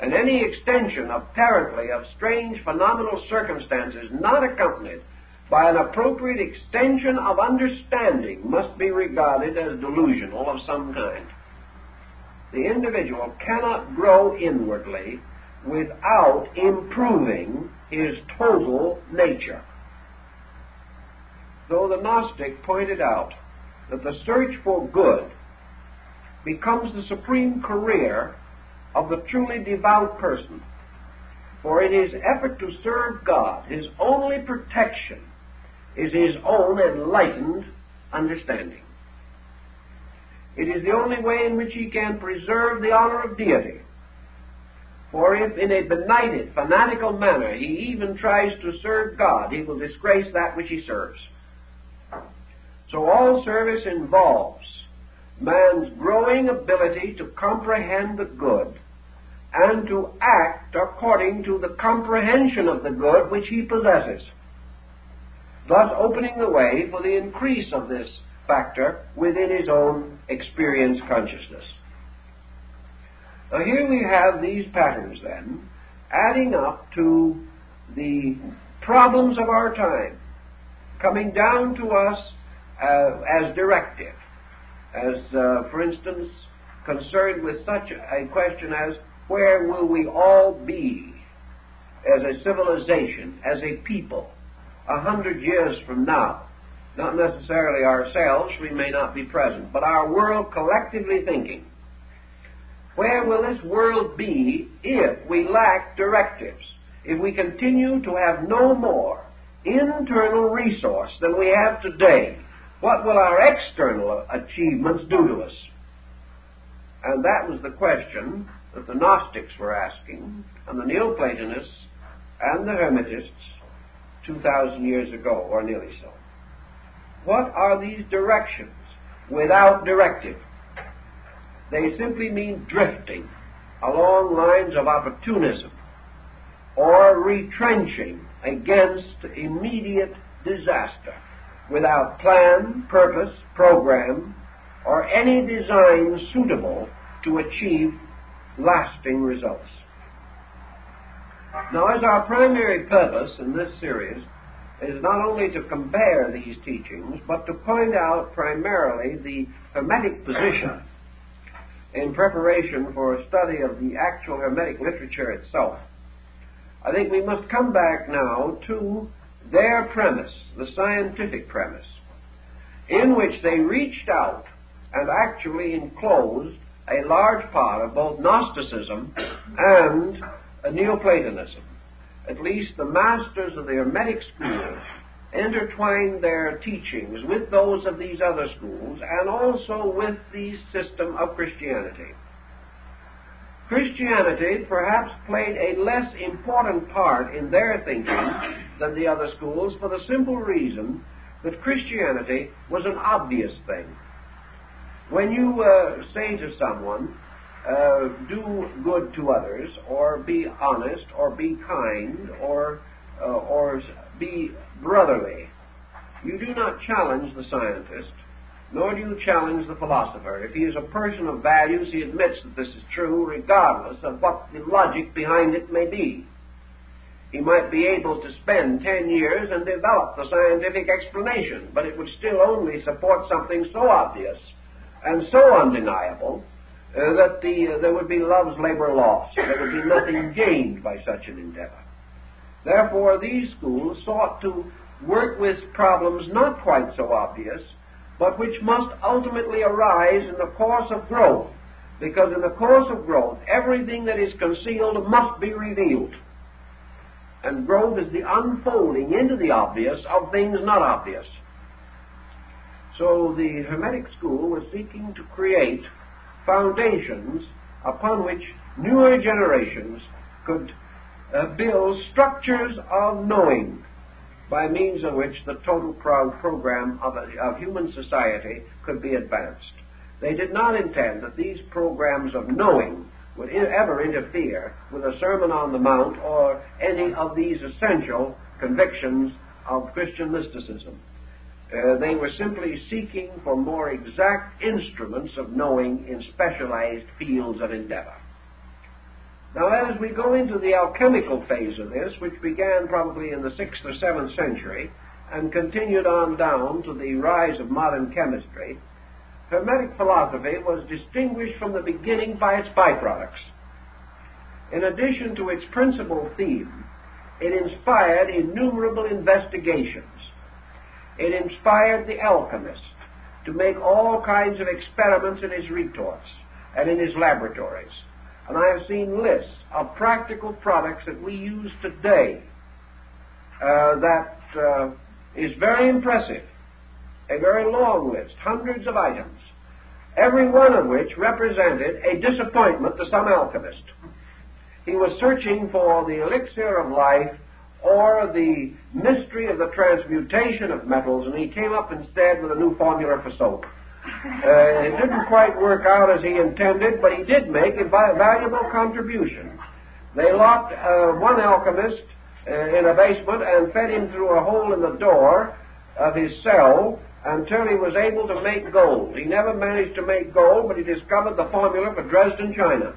And any extension apparently of strange phenomenal circumstances not accompanied by an appropriate extension of understanding must be regarded as delusional of some kind. The individual cannot grow inwardly without improving his total nature. Though the Gnostic pointed out that the search for good becomes the supreme career of the truly devout person, for in his effort to serve God, his only protection is his own enlightened understanding. It is the only way in which he can preserve the honor of deity. For if in a benighted, fanatical manner he even tries to serve God, he will disgrace that which he serves. So all service involves man's growing ability to comprehend the good and to act according to the comprehension of the good which he possesses thus opening the way for the increase of this factor within his own experience consciousness. Now here we have these patterns then, adding up to the problems of our time, coming down to us uh, as directive, as, uh, for instance, concerned with such a question as where will we all be as a civilization, as a people, a hundred years from now. Not necessarily ourselves, we may not be present, but our world collectively thinking. Where will this world be if we lack directives? If we continue to have no more internal resource than we have today, what will our external achievements do to us? And that was the question that the Gnostics were asking, and the Neoplatonists and the Hermetists 2,000 years ago, or nearly so. What are these directions without directive? They simply mean drifting along lines of opportunism or retrenching against immediate disaster without plan, purpose, program, or any design suitable to achieve lasting results. Now, as our primary purpose in this series is not only to compare these teachings, but to point out primarily the Hermetic position in preparation for a study of the actual Hermetic literature itself, I think we must come back now to their premise, the scientific premise, in which they reached out and actually enclosed a large part of both Gnosticism and Neoplatonism. at least the masters of the Hermetic schools, intertwined their teachings with those of these other schools and also with the system of Christianity. Christianity perhaps played a less important part in their thinking than the other schools for the simple reason that Christianity was an obvious thing. When you uh, say to someone, uh, do good to others, or be honest, or be kind, or uh, or be brotherly, you do not challenge the scientist, nor do you challenge the philosopher. If he is a person of values, he admits that this is true, regardless of what the logic behind it may be. He might be able to spend ten years and develop the scientific explanation, but it would still only support something so obvious and so undeniable uh, that the, uh, there would be love's labor lost. There would be nothing gained by such an endeavor. Therefore, these schools sought to work with problems not quite so obvious, but which must ultimately arise in the course of growth. Because in the course of growth, everything that is concealed must be revealed. And growth is the unfolding into the obvious of things not obvious. So the Hermetic school was seeking to create foundations upon which newer generations could uh, build structures of knowing by means of which the total program of, of human society could be advanced. They did not intend that these programs of knowing would ever interfere with a Sermon on the Mount or any of these essential convictions of Christian mysticism. Uh, they were simply seeking for more exact instruments of knowing in specialized fields of endeavor. Now, as we go into the alchemical phase of this, which began probably in the 6th or 7th century and continued on down to the rise of modern chemistry, Hermetic philosophy was distinguished from the beginning by its byproducts. In addition to its principal theme, it inspired innumerable investigations it inspired the alchemist to make all kinds of experiments in his retorts and in his laboratories. And I have seen lists of practical products that we use today uh, that uh, is very impressive. A very long list, hundreds of items, every one of which represented a disappointment to some alchemist. He was searching for the elixir of life or the mystery of the transmutation of metals, and he came up instead with a new formula for soap. Uh, it didn't quite work out as he intended, but he did make a valuable contribution. They locked uh, one alchemist uh, in a basement and fed him through a hole in the door of his cell until he was able to make gold. He never managed to make gold, but he discovered the formula for Dresden china.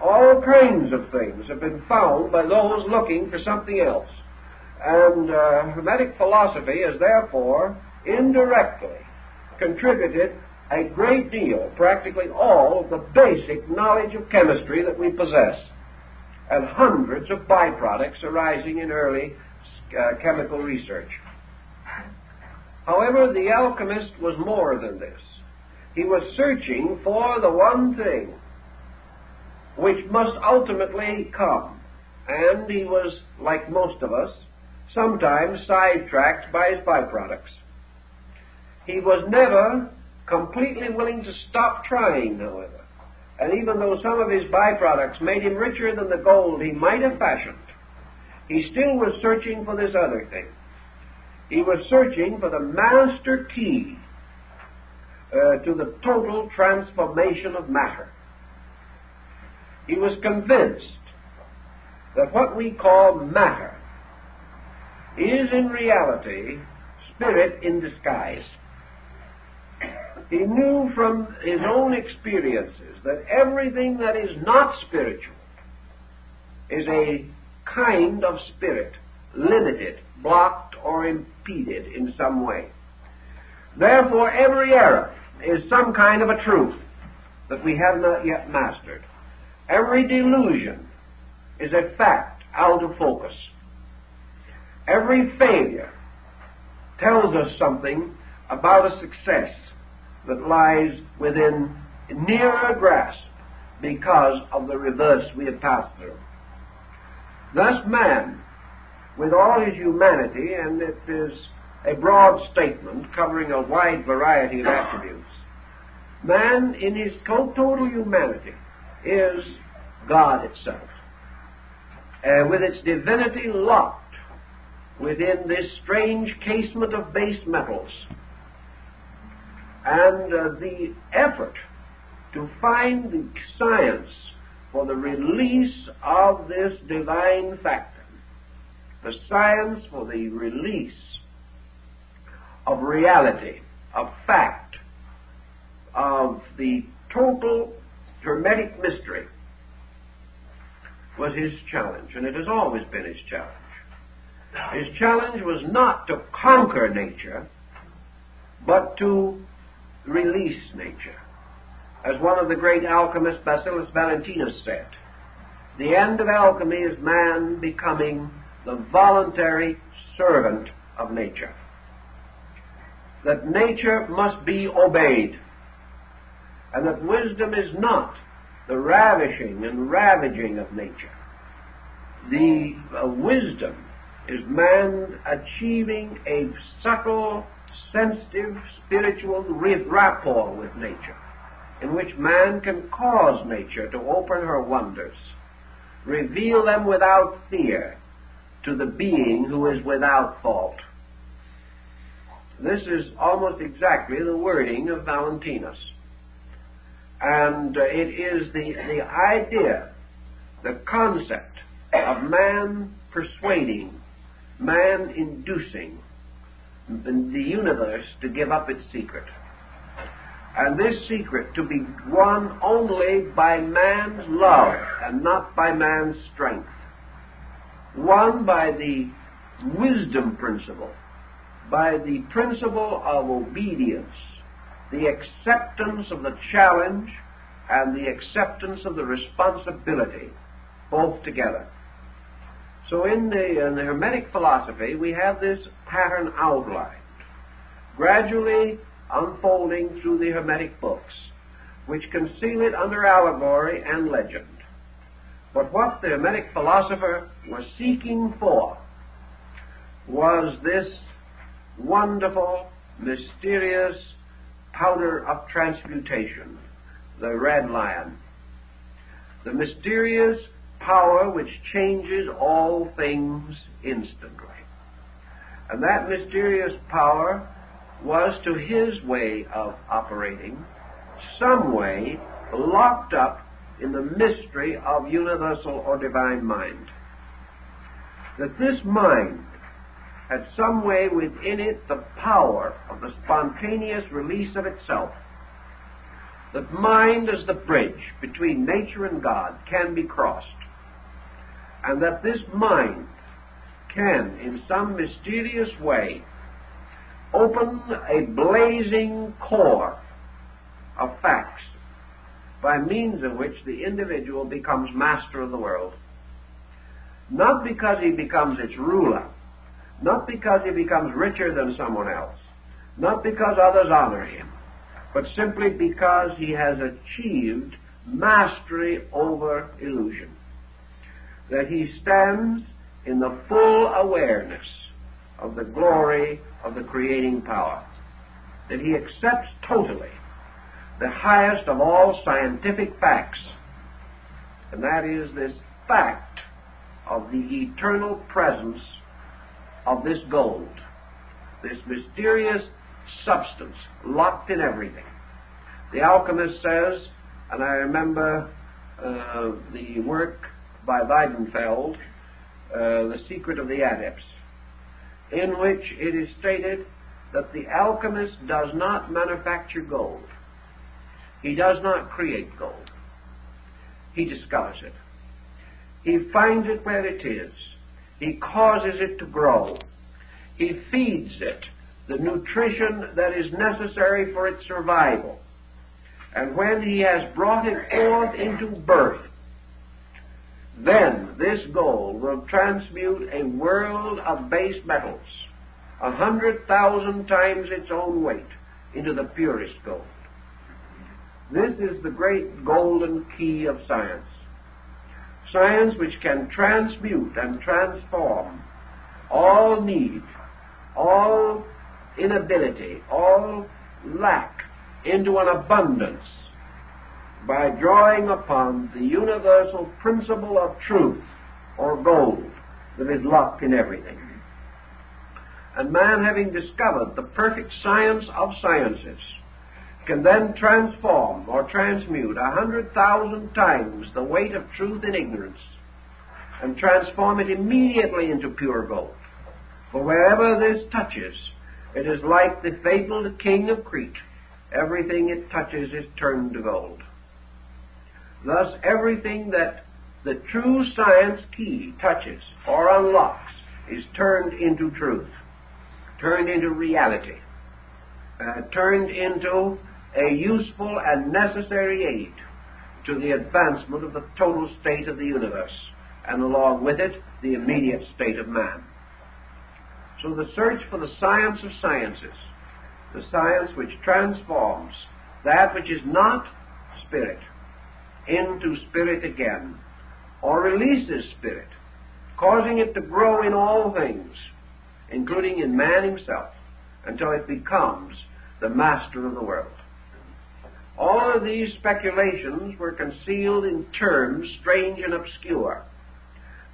All kinds of things have been found by those looking for something else. And uh, Hermetic philosophy has therefore indirectly contributed a great deal, practically all, of the basic knowledge of chemistry that we possess, and hundreds of byproducts arising in early uh, chemical research. However, the alchemist was more than this. He was searching for the one thing which must ultimately come. And he was, like most of us, sometimes sidetracked by his byproducts. He was never completely willing to stop trying, however. And even though some of his byproducts made him richer than the gold he might have fashioned, he still was searching for this other thing. He was searching for the master key uh, to the total transformation of matter. He was convinced that what we call matter is in reality spirit in disguise. He knew from his own experiences that everything that is not spiritual is a kind of spirit, limited, blocked, or impeded in some way. Therefore, every error is some kind of a truth that we have not yet mastered. Every delusion is a fact out of focus. Every failure tells us something about a success that lies within nearer grasp because of the reverse we have passed through. Thus, man, with all his humanity, and it is a broad statement covering a wide variety of attributes, man in his total humanity is God itself, uh, with its divinity locked within this strange casement of base metals. And uh, the effort to find the science for the release of this divine factor, the science for the release of reality, of fact, of the total hermetic mystery was his challenge, and it has always been his challenge. His challenge was not to conquer nature, but to release nature. As one of the great alchemists, Basilius Valentinus, said, the end of alchemy is man becoming the voluntary servant of nature. That nature must be obeyed, and that wisdom is not the ravishing and ravaging of nature. The uh, wisdom is man achieving a subtle, sensitive, spiritual rapport with nature, in which man can cause nature to open her wonders, reveal them without fear to the being who is without fault. This is almost exactly the wording of Valentinus. And uh, it is the, the idea, the concept of man persuading man inducing the universe to give up its secret. And this secret to be won only by man's love and not by man's strength. Won by the wisdom principle, by the principle of obedience, the acceptance of the challenge and the acceptance of the responsibility, both together. So in the, in the Hermetic philosophy, we have this pattern outlined, gradually unfolding through the Hermetic books, which conceal it under allegory and legend. But what the Hermetic philosopher was seeking for was this wonderful, mysterious powder of transmutation, the red lion. The mysterious power which changes all things instantly. And that mysterious power was, to his way of operating, some way locked up in the mystery of universal or divine mind. That this mind had some way within it the power of the spontaneous release of itself. That mind as the bridge between nature and God can be crossed and that this mind can, in some mysterious way, open a blazing core of facts by means of which the individual becomes master of the world. Not because he becomes its ruler, not because he becomes richer than someone else, not because others honor him, but simply because he has achieved mastery over illusion. That he stands in the full awareness of the glory of the creating power, that he accepts totally the highest of all scientific facts, and that is this fact of the eternal presence of this gold, this mysterious substance locked in everything. The alchemist says, and I remember uh, the work by Weidenfeld, uh, The Secret of the Adepts, in which it is stated that the alchemist does not manufacture gold. He does not create gold. He discovers it. He finds it where it is. He causes it to grow. He feeds it the nutrition that is necessary for its survival. And when he has brought it forth into birth, then this gold will transmute a world of base metals, a hundred thousand times its own weight, into the purest gold. This is the great golden key of science. Science which can transmute and transform all need, all inability, all lack into an abundance by drawing upon the universal principle of truth or gold that is locked in everything. And man, having discovered the perfect science of sciences, can then transform or transmute a hundred thousand times the weight of truth in ignorance and transform it immediately into pure gold. For wherever this touches, it is like the fabled king of Crete. Everything it touches is turned to gold. Thus, everything that the true science key touches or unlocks is turned into truth, turned into reality, uh, turned into a useful and necessary aid to the advancement of the total state of the universe, and along with it, the immediate state of man. So the search for the science of sciences, the science which transforms that which is not spirit into spirit again, or releases spirit, causing it to grow in all things, including in man himself, until it becomes the master of the world. All of these speculations were concealed in terms strange and obscure,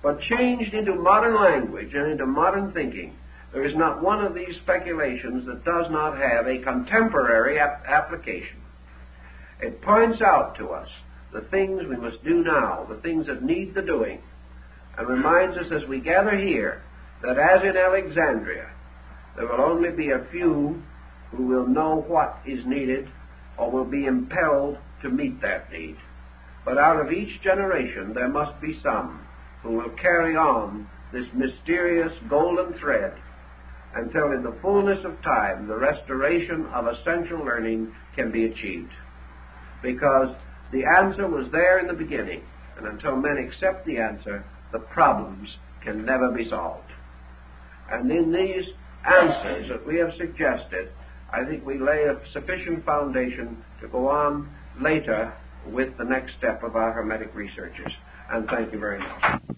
but changed into modern language and into modern thinking. There is not one of these speculations that does not have a contemporary ap- application. It points out to us the things we must do now, the things that need the doing, and reminds us as we gather here that as in Alexandria, there will only be a few who will know what is needed or will be impelled to meet that need. But out of each generation there must be some who will carry on this mysterious golden thread until in the fullness of time the restoration of essential learning can be achieved. Because the answer was there in the beginning, and until men accept the answer, the problems can never be solved. And in these answers that we have suggested, I think we lay a sufficient foundation to go on later with the next step of our Hermetic researches. And thank you very much.